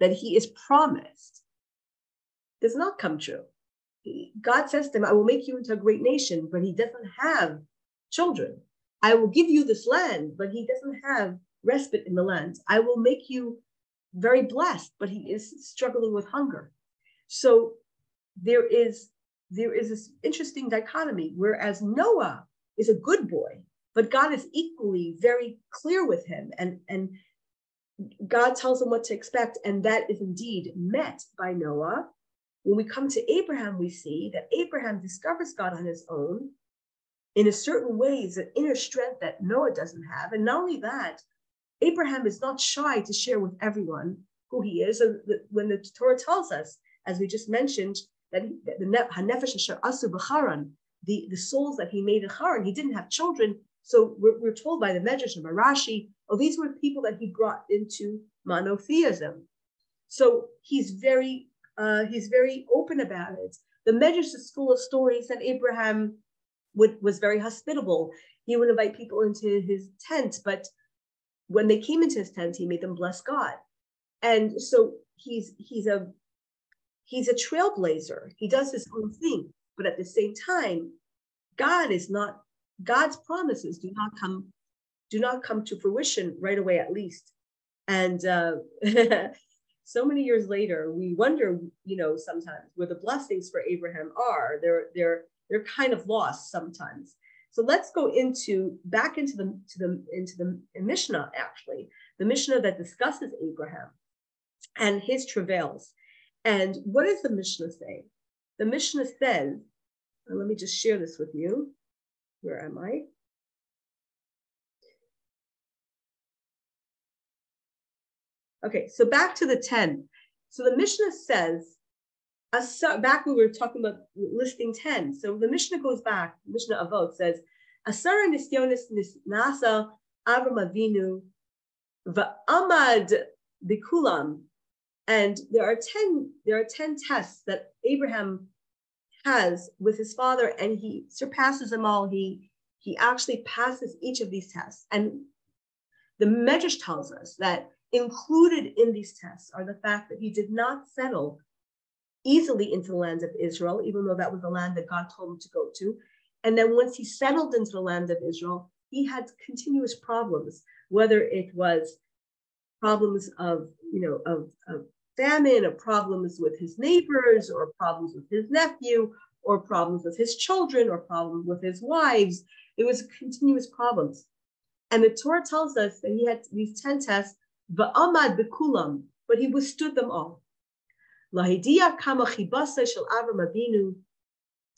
[SPEAKER 1] that he is promised does not come true. God says to him, I will make you into a great nation, but he doesn't have children. I will give you this land, but he doesn't have respite in the land. I will make you very blessed, but he is struggling with hunger. So there is there is this interesting dichotomy, whereas Noah is a good boy, but God is equally very clear with him and, and God tells him what to expect, and that is indeed met by Noah. When we come to Abraham, we see that Abraham discovers God on his own in a certain ways, an inner strength that Noah doesn't have. And not only that, Abraham is not shy to share with everyone who he is. And when the Torah tells us, as we just mentioned, that the Asher Asu B'Charan, the, the souls that he made in Haran, he didn't have children. So we're, we're told by the Medrash and Rashi, oh, these were people that he brought into monotheism. So he's very uh, he's very open about it. The Medrash is full of stories that Abraham would, was very hospitable. He would invite people into his tent, but when they came into his tent, he made them bless God. And so he's he's a he's a trailblazer. He does his own thing, but at the same time, God is not God's promises do not come do not come to fruition right away, at least. And uh, so many years later, we wonder, you know, sometimes where the blessings for Abraham are. They're they're they're kind of lost sometimes. So let's go into back into the to the into the Mishnah actually, the Mishnah that discusses Abraham and his travails. And what does the Mishnah say? The Mishnah says, uh, let me just share this with you. Where am I? Okay, so back to the 10. So the Mishnah says back when we were talking about listing 10. So the Mishnah goes back, Mishnah Avot says, Asara nisyonis nasa Avram Avinu va'amad bikulam. And there are 10, there are 10 tests that Abraham has with his father, and he surpasses them all. He he actually passes each of these tests. And the Medrash tells us that included in these tests are the fact that he did not settle easily into the land of Israel, even though that was the land that God told him to go to. And then once he settled into the land of Israel, he had continuous problems, whether it was problems of, you know, of, of famine or problems with his neighbors or problems with his nephew or problems with his children or problems with his wives. It was continuous problems. And the Torah tells us that he had these 10 tests, va'amad bekulam, but he withstood them all.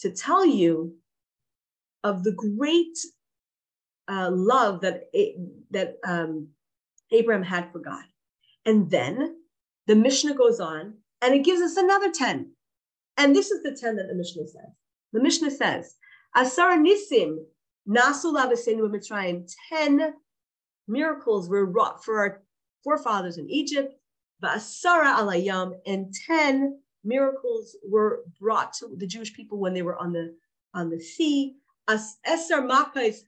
[SPEAKER 1] To tell you of the great uh, love that that um, Abraham had for God. And then the Mishnah goes on and it gives us another 10. And this is the 10 that the Mishnah says. The Mishnah says, Asar Nisim Nasu Labasenu Mitzrayim, 10 miracles were wrought for our forefathers in Egypt Va'asara alayam, and 10 miracles were brought to the Jewish people when they were on the on the sea. As Eser Makais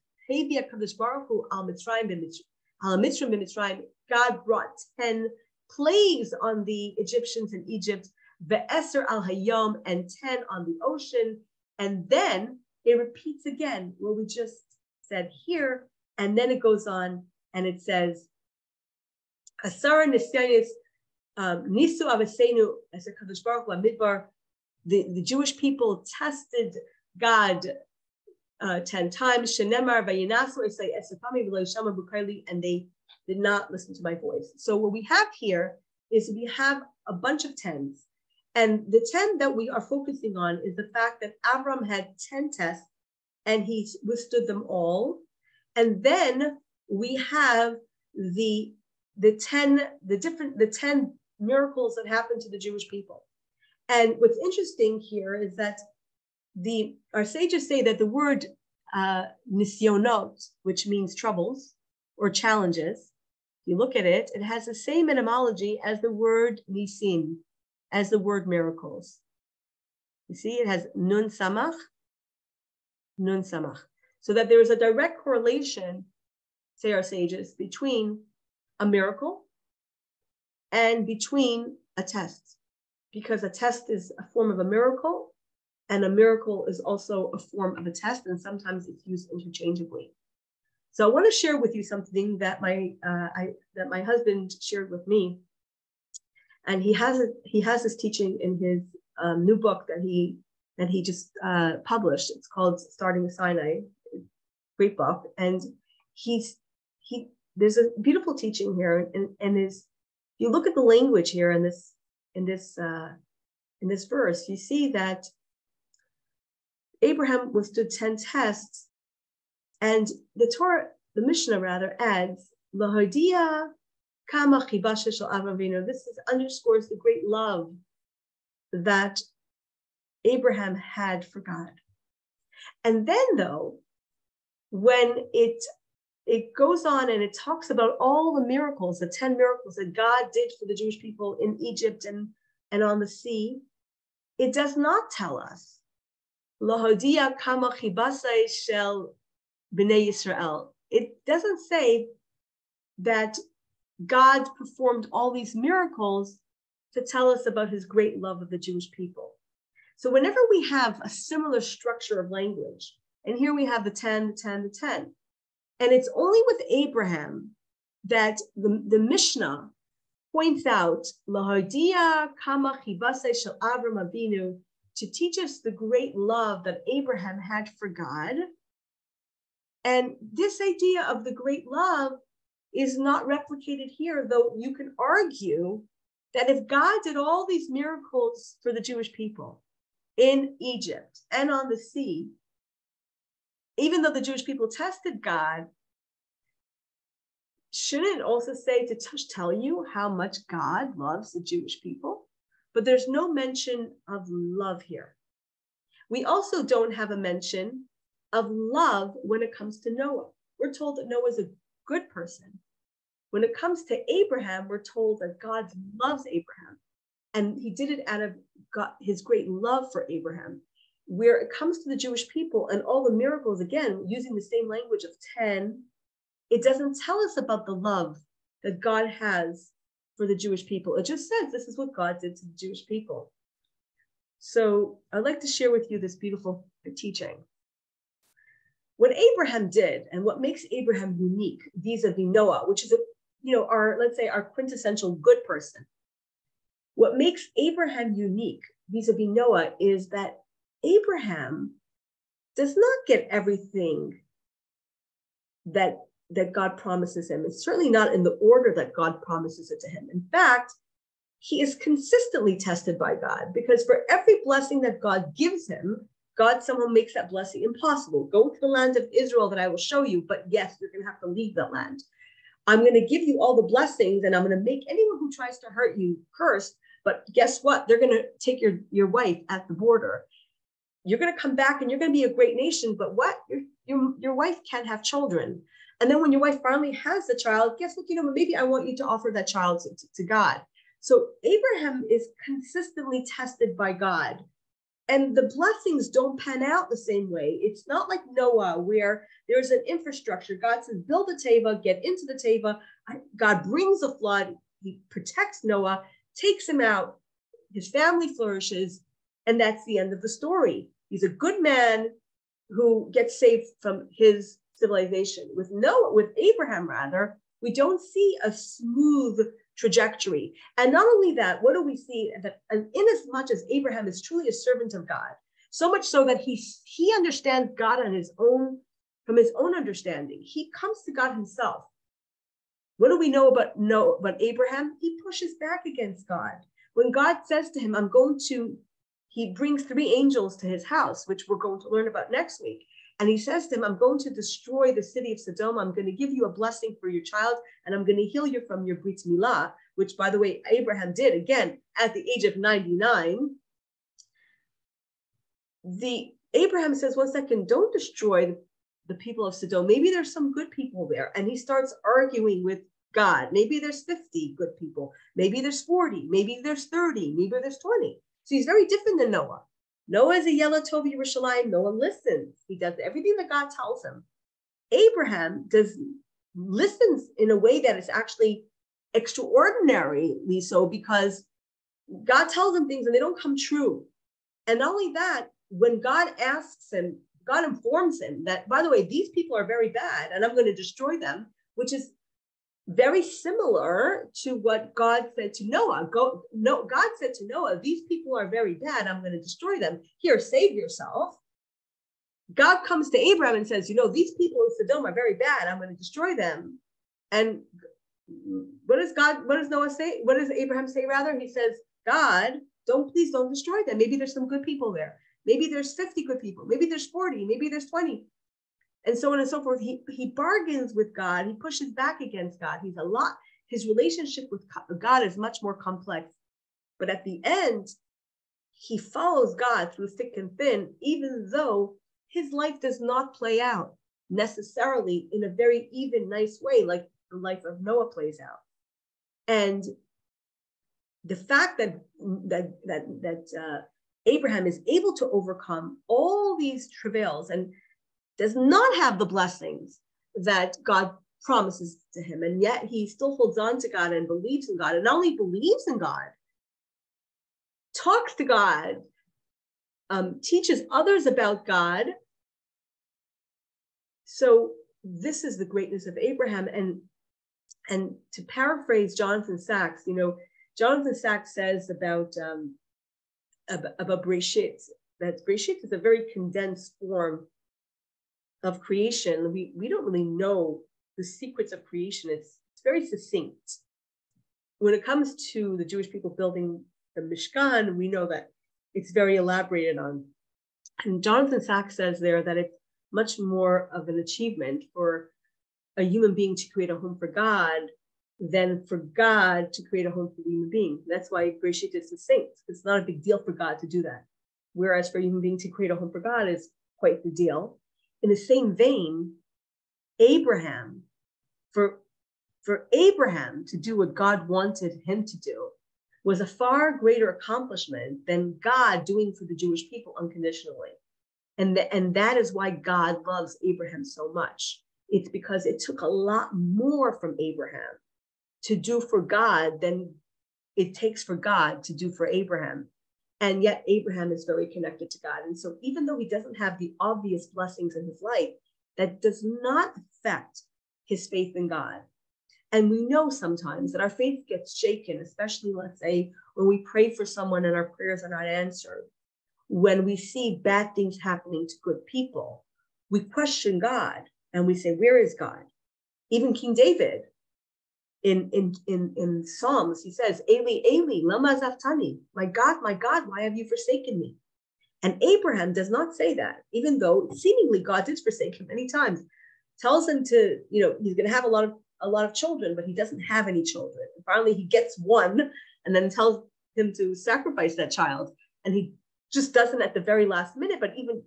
[SPEAKER 1] Baruch al Mitzrayim al Mitzrayim. God brought 10 plagues on the Egyptians in Egypt. Ve'eser al Hayam and 10 on the ocean. And then it repeats again what we just said here. And then it goes on and it says, Asara Nisyanis um, Nisu Avasenu as a Kadosh Baruch Midbar, the, Jewish people tested God uh, 10 times. And they did not listen to my voice. So what we have here is we have a bunch of tens. And the 10 that we are focusing on is the fact that Avram had 10 tests and he withstood them all. And then we have the the 10 the different the 10 miracles that happened to the Jewish people. And what's interesting here is that the our sages say that the word uh, nisyonot, which means troubles or challenges, you look at it, it has the same etymology as the word nisim, as the word miracles. You see, it has nun samach, nun samach. So that there is a direct correlation, say our sages, between a miracle and between a test. Because a test is a form of a miracle, and a miracle is also a form of a test, and sometimes it's used interchangeably. So I want to share with you something that my uh, I, that my husband shared with me, and he has a, he has this teaching in his um, new book that he that he just uh, published. It's called Starting with Sinai, great book, and he's he there's a beautiful teaching here, and and is you look at the language here in this in this uh, in this verse, you see that Abraham withstood ten tests and the Torah, the Mishnah rather, adds, Lahodia kama Avinu. This is, underscores the great love that Abraham had for God. And then, though, when it it goes on and it talks about all the miracles, the 10 miracles that God did for the Jewish people in Egypt and, and on the sea, it does not tell us Lahodia kama shel Bnei Yisrael. It doesn't say that God performed all these miracles to tell us about his great love of the Jewish people. So whenever we have a similar structure of language, and here we have the 10, the 10, the 10, and it's only with Abraham that the, the Mishnah points out Lahodia kama chibase shel Avram Avinu to teach us the great love that Abraham had for God and this idea of the great love is not replicated here, though you can argue that if God did all these miracles for the Jewish people in Egypt and on the sea, even though the Jewish people tested God, shouldn't also say to t- tell you how much God loves the Jewish people? But there's no mention of love here. We also don't have a mention of love when it comes to Noah. We're told that Noah is a good person. When it comes to Abraham, we're told that God loves Abraham. And he did it out of God, his great love for Abraham. Where it comes to the Jewish people and all the miracles, again, using the same language of 10, it doesn't tell us about the love that God has for the Jewish people. It just says this is what God did to the Jewish people. So I'd like to share with you this beautiful teaching. What Abraham did and what makes Abraham unique vis-a-vis Noah, which is a, you know, our, let's say our quintessential good person. What makes Abraham unique vis-a-vis Noah is that Abraham does not get everything that that God promises him. It's certainly not in the order that God promises it to him. In fact, he is consistently tested by God because for every blessing that God gives him, God somehow makes that blessing impossible. Go to the land of Israel that I will show you, but yes, you're going to have to leave that land. I'm going to give you all the blessings and I'm going to make anyone who tries to hurt you cursed. But guess what? They're going to take your, your wife at the border. You're going to come back and you're going to be a great nation. But what? Your, your, your wife can't have children. And then when your wife finally has the child, guess what? You know, maybe I want you to offer that child to, to God. So Abraham is consistently tested by God and the blessings don't pan out the same way. It's not like Noah, where there's an infrastructure. God says, build a teva, get into the teva. God brings a flood. He protects Noah, takes him out. His family flourishes. And that's the end of the story. He's a good man who gets saved from his civilization. With Noah, with Abraham, rather, we don't see a smooth trajectory. And not only that, what do we see? That in as much as Abraham is truly a servant of God, so much so that he, he understands God on his own, from his own understanding. He comes to God himself. What do we know about know about Abraham? He pushes back against God. When God says to him, I'm going to, he brings three angels to his house, which we're going to learn about next week. And he says to him, I'm going to destroy the city of Sodom. I'm going to give you a blessing for your child, and I'm going to heal you from your Brit Milah, which, by the way, Abraham did again at the age of 99. The Abraham says, one second, don't destroy the people of Sodom. Maybe there's some good people there. And he starts arguing with God. Maybe there's 50 good people. Maybe there's 40. Maybe there's 30. Maybe there's 20. So he's very different than Noah. Noah is a Yeled Tov Yerushalayim. Noah listens. He does everything that God tells him. Abraham does listens in a way that is actually extraordinarily so because God tells him things and they don't come true. And not only that, when God asks him, God informs him that, by the way, these people are very bad and I'm going to destroy them, which is very similar to what God said to Noah. Go, no, God said to Noah, These people are very bad. I'm going to destroy them. Here, save yourself. God comes to Abraham and says, You know, these people in Sodom are very bad. I'm going to destroy them. And what does God, what does Noah say? What does Abraham say rather? He says, God, don't please don't destroy them. Maybe there's some good people there. Maybe there's 50 good people. Maybe there's 40. Maybe there's 20 and so on and so forth. He, he bargains with God, he pushes back against God. He's a lot, his relationship with God is much more complex. But at the end, he follows God through thick and thin, even though his life does not play out necessarily in a very even, nice way, like the life of Noah plays out. And the fact that that that that uh, Abraham is able to overcome all these travails and does not have the blessings that God promises to him. And yet he still holds on to God and believes in God. And not only believes in God, talks to God, um, teaches others about God. So this is the greatness of Abraham. And and to paraphrase Jonathan Sacks, you know, Jonathan Sacks says about um, about, about Breshit that Breshit is a very condensed form of creation, we, we don't really know the secrets of creation. It's, it's very succinct. When it comes to the Jewish people building the Mishkan, we know that it's very elaborated on. And Jonathan Sacks says there that it's much more of an achievement for a human being to create a home for God than for God to create a home for the human being. That's why Bereshit is succinct. It's not a big deal for God to do that. Whereas for a human being to create a home for God is quite the deal in the same vein, Abraham, for, for Abraham to do what God wanted him to do was a far greater accomplishment than God doing for the Jewish people unconditionally. And, the, and that is why God loves Abraham so much. It's because it took a lot more from Abraham to do for God than it takes for God to do for Abraham. And yet, Abraham is very connected to God. And so, even though he doesn't have the obvious blessings in his life, that does not affect his faith in God. And we know sometimes that our faith gets shaken, especially, let's say, when we pray for someone and our prayers are not answered. When we see bad things happening to good people, we question God and we say, Where is God? Even King David, in, in, in, in Psalms, he says, Eli, Eli, lama zaftani, my God, my God, why have you forsaken me? And Abraham does not say that, even though seemingly God did forsake him many times. Tells him to, you know, he's going to have a lot of a lot of children, but he doesn't have any children. And finally, he gets one, and then tells him to sacrifice that child, and he just doesn't at the very last minute. But even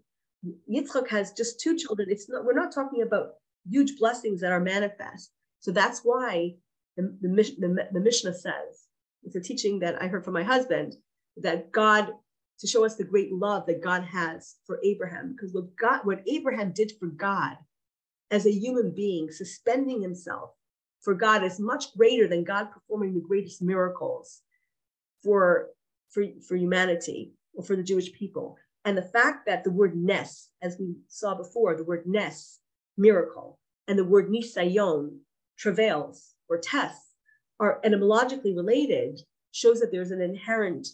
[SPEAKER 1] Yitzchak has just two children. It's not. We're not talking about huge blessings that are manifest. So that's why the, the, the, the Mishnah says, it's a teaching that I heard from my husband, that God, to show us the great love that God has for Abraham, because what God, what Abraham did for God as a human being, suspending himself for God is much greater than God performing the greatest miracles for, for, for humanity or for the Jewish people. And the fact that the word nes, as we saw before, the word nes, miracle, and the word nisayon, travails, or tests are etymologically related shows that there's an inherent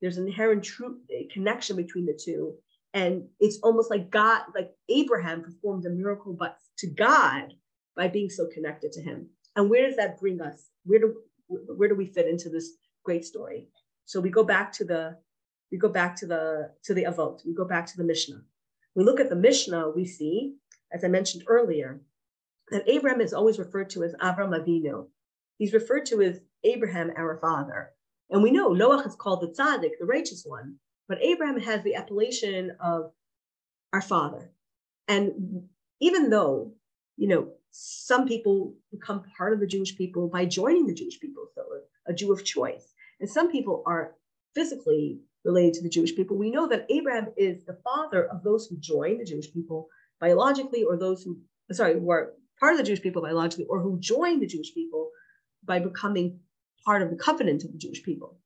[SPEAKER 1] there's an inherent true uh, connection between the two. And it's almost like god like abraham performed a miracle but to god by being so connected to him. And where does that bring us? Where do where do we fit into this great story? So we go back to the we go back to the to the avot. We go back to the mishnah. We look at the mishnah we see as i mentioned earlier that Abraham is always referred to as Avram Avinu. He's referred to as Abraham, our father. And we know Noah is called the tzaddik, the righteous one, but Abraham has the appellation of our father. And even though, you know, some people become part of the Jewish people by joining the Jewish people, so a, Jew of choice. And some people are physically related to the Jewish people. We know that Abraham is the father of those who join the Jewish people biologically, or those who, sorry, who are part of the Jewish people biologically, or who join the Jewish people by becoming part of the covenant of the Jewish people.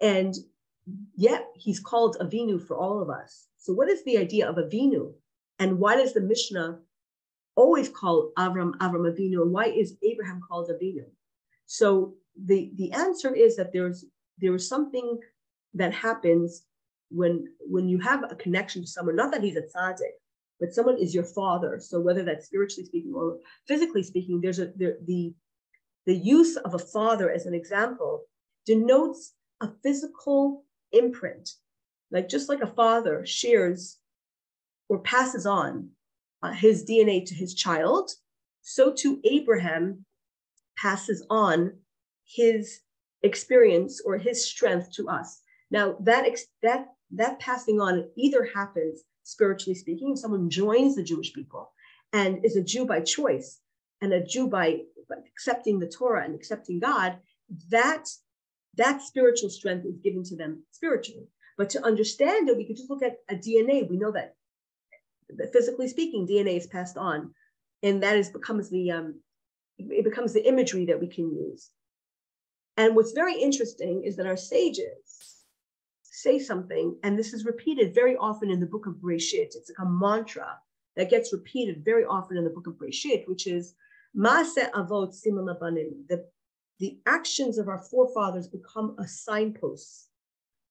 [SPEAKER 1] And yet he's called Avinu for all of us. So, what is the idea of Avinu? And why does the Mishnah always call Avram Avram Avinu? And why is Abraham called Avinu? So the, the answer is that there's there is something that happens when when you have a connection to someone, not that he's a tzaddik, but someone is your father. So whether that's spiritually speaking or physically speaking, there's a there, the the use of a father as an example denotes a physical imprint, like just like a father shares or passes on uh, his DNA to his child, so too Abraham passes on his experience or his strength to us. Now that that that passing on either happens spiritually speaking, if someone joins the Jewish people and is a Jew by choice and a Jew by, accepting the Torah and accepting God, that that spiritual strength is given to them spiritually. But to understand it, we could just look at a DNA. We know that, that physically speaking, DNA is passed on, and that is becomes the um, it becomes the imagery that we can use. And what's very interesting is that our sages say something, and this is repeated very often in the book of Breshit. It's like a mantra that gets repeated very often in the book of Breshit, which is Maase Avot Siman The, the actions of our forefathers become a signpost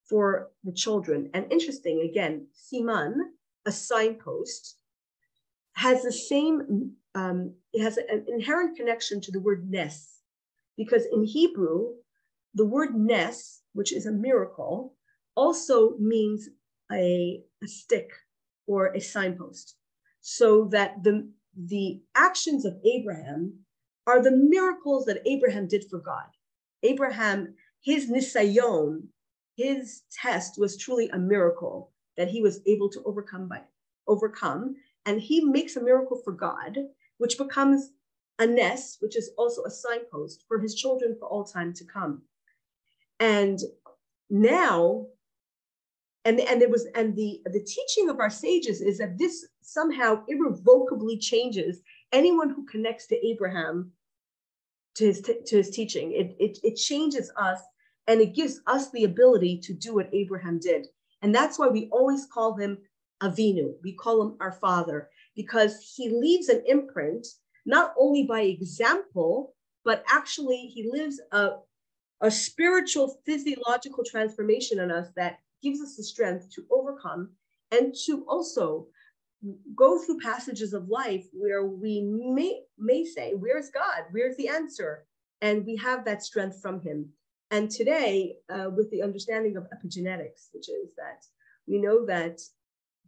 [SPEAKER 1] for the children. And interesting, again, Siman, a signpost, has the same, um, it has an inherent connection to the word nes, because in Hebrew, the word nes, which is a miracle, also means a, a stick or a signpost. So that the, the actions of Abraham are the miracles that Abraham did for God. Abraham, his nisayon, his test was truly a miracle that he was able to overcome by overcome. And he makes a miracle for God, which becomes a nes, which is also a signpost for his children for all time to come. And now, and, and there was and the the teaching of our sages is that this somehow irrevocably changes anyone who connects to Abraham to his t- to his teaching. It, it it changes us and it gives us the ability to do what Abraham did. And that's why we always call him Avinu. We call him our father because he leaves an imprint not only by example, but actually he lives a, a spiritual physiological transformation in us that gives us the strength to overcome and to also go through passages of life where we may, may say, Where's God? Where's the answer? And we have that strength from Him. And today, uh, with the understanding of epigenetics, which is that we know that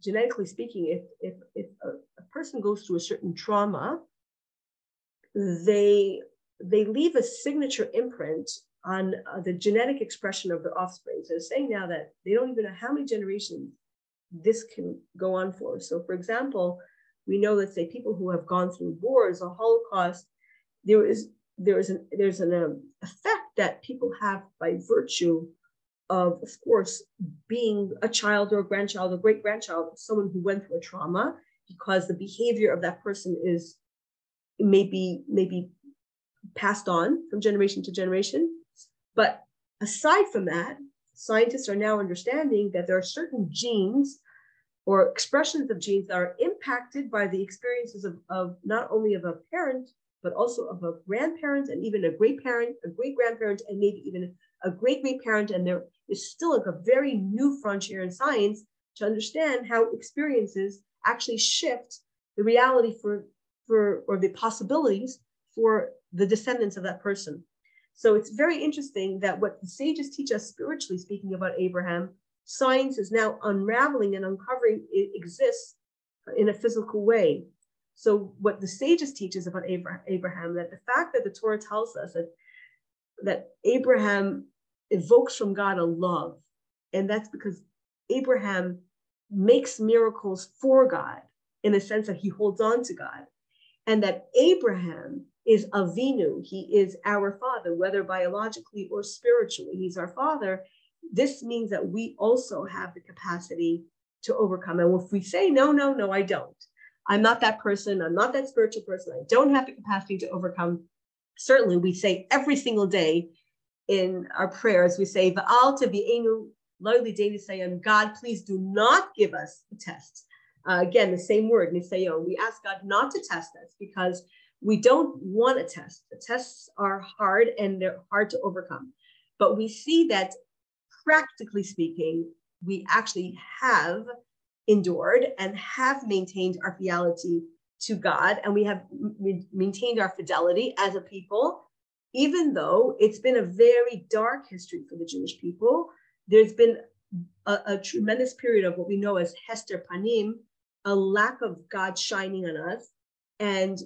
[SPEAKER 1] genetically speaking, if, if, if a, a person goes through a certain trauma, they they leave a signature imprint on uh, the genetic expression of their offspring. So saying now that they don't even know how many generations this can go on for. So, for example, we know that say people who have gone through wars or Holocaust, there is there is an there's an um, effect that people have by virtue of, of course, being a child or a grandchild or great grandchild of someone who went through a trauma, because the behavior of that person is maybe maybe passed on from generation to generation. But aside from that, scientists are now understanding that there are certain genes or expressions of genes that are impacted by the experiences of, of not only of a parent, but also of a grandparent and even a great parent, a great grandparent, and maybe even a great great parent. And there is still like a very new frontier in science to understand how experiences actually shift the reality for, for or the possibilities for the descendants of that person. So it's very interesting that what the sages teach us spiritually speaking about Abraham, science is now unraveling and uncovering it exists in a physical way. So what the sages teach us about Abraham, that the fact that the Torah tells us that, that Abraham evokes from God a love, and that's because Abraham makes miracles for God. in the sense that he holds on to God, and that Abraham is Avinu, he is our father, whether biologically or spiritually, he's our father. This means that we also have the capacity to overcome. And if we say, no, no, no, I don't, I'm not that person, I'm not that spiritual person, I don't have the capacity to overcome, certainly we say every single day in our prayers, we say, Va'al tevi'enu lo God, please do not give us a test. Uh, again, the same word, nisayon. We ask God not to test us because we don't want a test. The tests are hard and they're hard to overcome. But we see that practically speaking, we actually have endured and have maintained our fidelity to God, and we have maintained our fidelity as a people, even though it's been a very dark history for the Jewish people. There's been a, a tremendous period of what we know as Hester Panim, a lack of God shining on us, and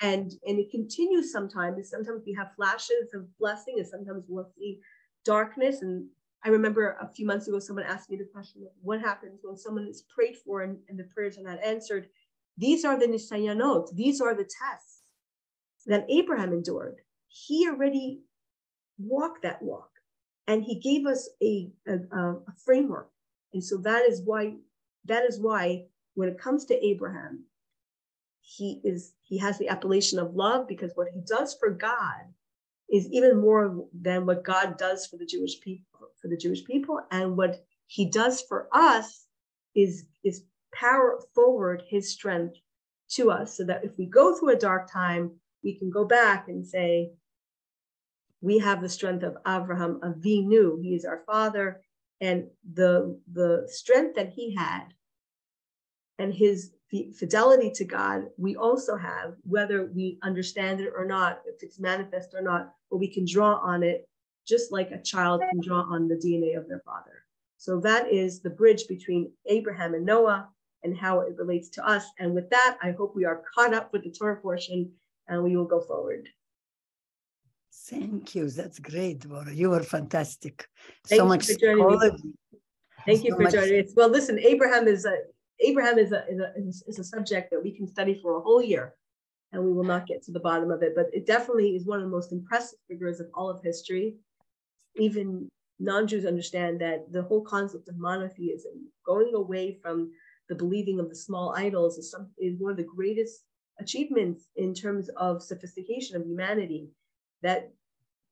[SPEAKER 1] and and it continues sometimes. Sometimes we have flashes of blessing, and sometimes we'll see darkness. And I remember a few months ago, someone asked me the question of what happens when someone is prayed for and, and the prayers are not answered. These are the nisayanot. These are the tests that Abraham endured. He already walked that walk, and he gave us a, a, a framework. And so that is why that is why when it comes to Abraham, he is he has the appellation of love because what he does for God is even more than what God does for the Jewish people for the Jewish people. And what he does for us is is power forward his strength to us so that if we go through a dark time we can go back and say we have the strength of Abraham Avinu. He is our father. And the the strength that he had and his fidelity to God, we also have, whether we understand it or not, if it's manifest or not, but we can draw on it just like a child can draw on the DNA of their father. So that is the bridge between Abraham and Noah and how it relates to us. And with that, I hope we are caught up with the Torah portion and we will go forward.
[SPEAKER 3] Thank you. That's great, Bora. You were fantastic.
[SPEAKER 1] Thank
[SPEAKER 3] so much
[SPEAKER 1] for joining me. Thank you so for joining us. Well, listen, Abraham is a Abraham is a, is a, is a subject that we can study for a whole year and we will not get to the bottom of it, but it definitely is one of the most impressive figures of all of history. Even non-Jews understand that the whole concept of monotheism, going away from the believing of the small idols is, some, is one of the greatest achievements in terms of sophistication of humanity that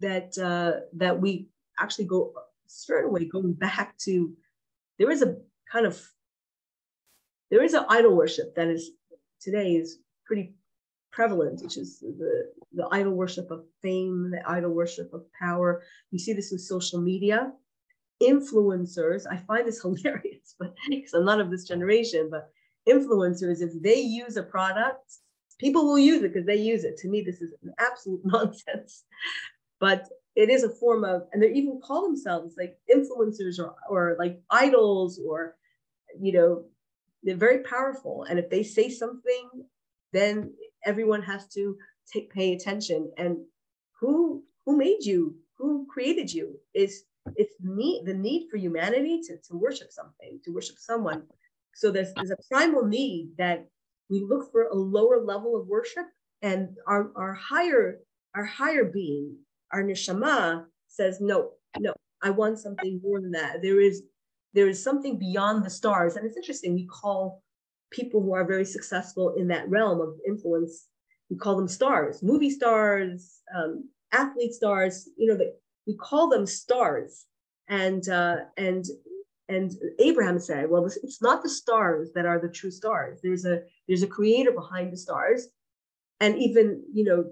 [SPEAKER 1] that uh, that we actually go a certain way going back to there is a kind of there is an idol worship that is today is pretty prevalent, which is the, the idol worship of fame, the idol worship of power. You see this in social media. Influencers, I find this hilarious, but because I'm not of this generation, but influencers, if they use a product, people will use it because they use it. To me, this is an absolute nonsense. But it is a form of, and they even call themselves like influencers or, or like idols or, you know, they're very powerful. And if they say something, then everyone has to take pay attention. And who who made you? Who created you? Is it's need the need for humanity to, to worship something, to worship someone. So there's there's a primal need that we look for a lower level of worship, and our, our higher our higher being, our neshama, says no, no, I want something more than that. There is there is something beyond the stars. And it's interesting, we call people who are very successful in that realm of influence, we call them stars, movie stars, um, athlete stars, you know, we call them stars. And, uh, and, and Abraham said, well, it's not the stars that are the true stars. There's a, there's a creator behind the stars. And even, you know,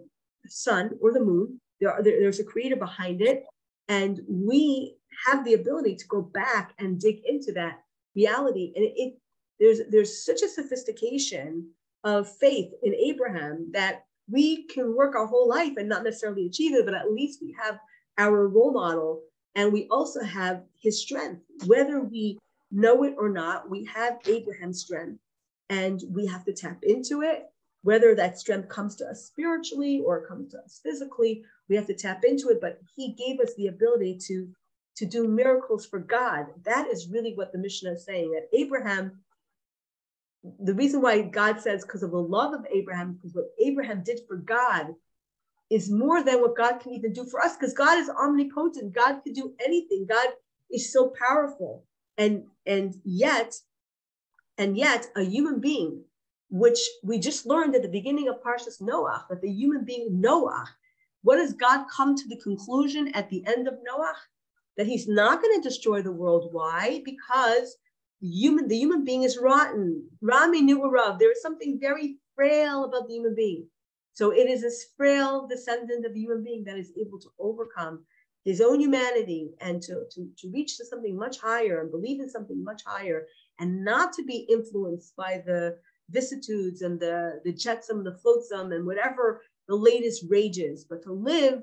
[SPEAKER 1] the sun or the moon, there are, there, there's a creator behind it. And we have the ability to go back and dig into that reality. And it, it there's there's such a sophistication of faith in Abraham that we can work our whole life and not necessarily achieve it, but at least we have our role model and we also have his strength. Whether we know it or not, we have Abraham's strength and we have to tap into it. Whether that strength comes to us spiritually or comes to us physically, we have to tap into it. But he gave us the ability to to do miracles for God. That is really what the Mishnah is saying that Abraham the reason why God says because of the love of Abraham, because what Abraham did for God is more than what God can even do for us, because God is omnipotent. God can do anything. God is so powerful. And and yet, and yet a human being, which we just learned at the beginning of Parshas Noah, that the human being Noah, what does God come to the conclusion at the end of Noah? That he's not going to destroy the world. Why? Because human, the human being is rotten. Ra mine'urav, there is something very frail about the human being. So it is this frail descendant of the human being that is able to overcome his own humanity and to, to, to reach to something much higher and believe in something much higher and not to be influenced by the vicissitudes and the, the jetsam, the flotsam, and whatever the latest rages, but to live,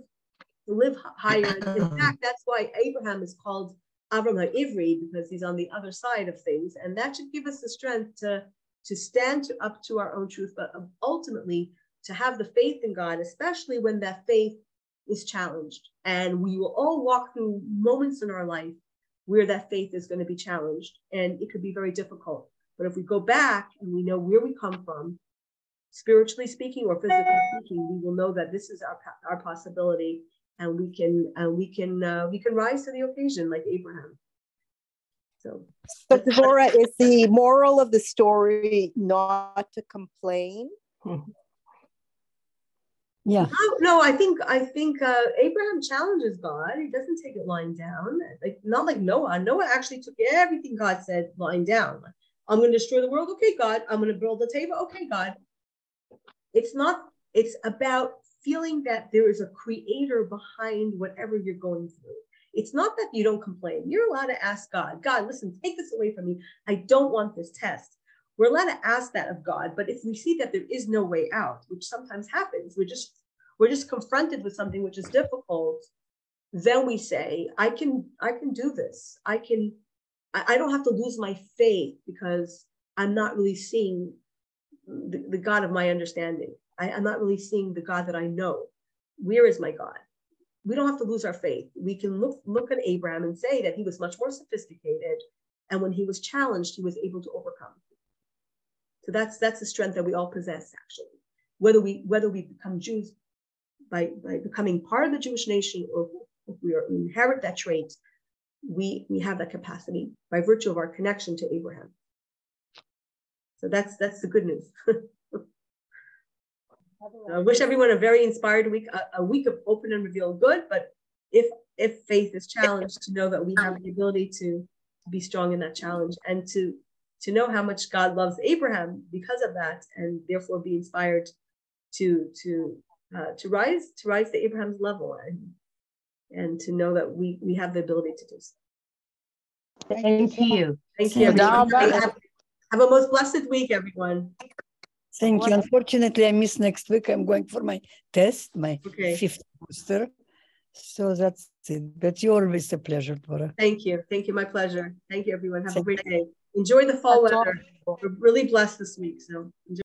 [SPEAKER 1] to live higher. in uh-huh. fact, that's why Abraham is called Avram HaIvri because he's on the other side of things. And that should give us the strength to, to stand to, up to our own truth, but um, ultimately to have the faith in God, especially when that faith is challenged. And we will all walk through moments in our life where that faith is going to be challenged. And it could be very difficult. But if we go back and we know where we come from, spiritually speaking or physically speaking, we will know that this is our, our possibility and we can uh, we can uh, we can rise to the occasion like Abraham. So,
[SPEAKER 4] so Devorah, is the moral of the story not to complain?
[SPEAKER 3] Yeah.
[SPEAKER 1] No, no, I think I think uh, Abraham challenges God. He doesn't take it lying down. Like not like Noah. Noah actually took everything God said lying down. I'm going to destroy the world. Okay, God. I'm going to build a table. Okay, God. It's not. It's about feeling that there is a creator behind whatever you're going through. It's not that you don't complain. You're allowed to ask God, God, listen, take this away from me. I don't want this test. We're allowed to ask that of God, but if we see that there is no way out, which sometimes happens, we're just we're just confronted with something which is difficult, then we say, I can I can do this. I can I, don't have to lose my faith because I'm not really seeing the, the God of my understanding. I, I'm not really seeing the God that I know. Where is my God? We don't have to lose our faith. We can look look at Abraham and say that he was much more sophisticated, and when he was challenged, he was able to overcome. So that's that's the strength that we all possess, actually. Whether we whether we become Jews by, by becoming part of the Jewish nation or if we, are, we inherit that trait, we we have that capacity by virtue of our connection to Abraham. So that's that's the good news. I wish everyone a very inspired week, a, a, week of open and revealed good. But if if faith is challenged, to know that we have the ability to, to be strong in that challenge and to to know how much God loves Abraham because of that, and therefore be inspired to to uh, to rise to rise to Abraham's level and and to know that we we have the ability to do so.
[SPEAKER 5] Thank you.
[SPEAKER 1] Thank you. Have, have a most blessed week, everyone.
[SPEAKER 3] Thank you. Unfortunately, I miss next week. I'm going for my test, my okay. fifth booster. So that's it. But you're always a pleasure, Dora.
[SPEAKER 1] Thank you. Thank you. My pleasure. Thank you, everyone. Have a great day. Enjoy the fall weather. We're really blessed this week. So enjoy.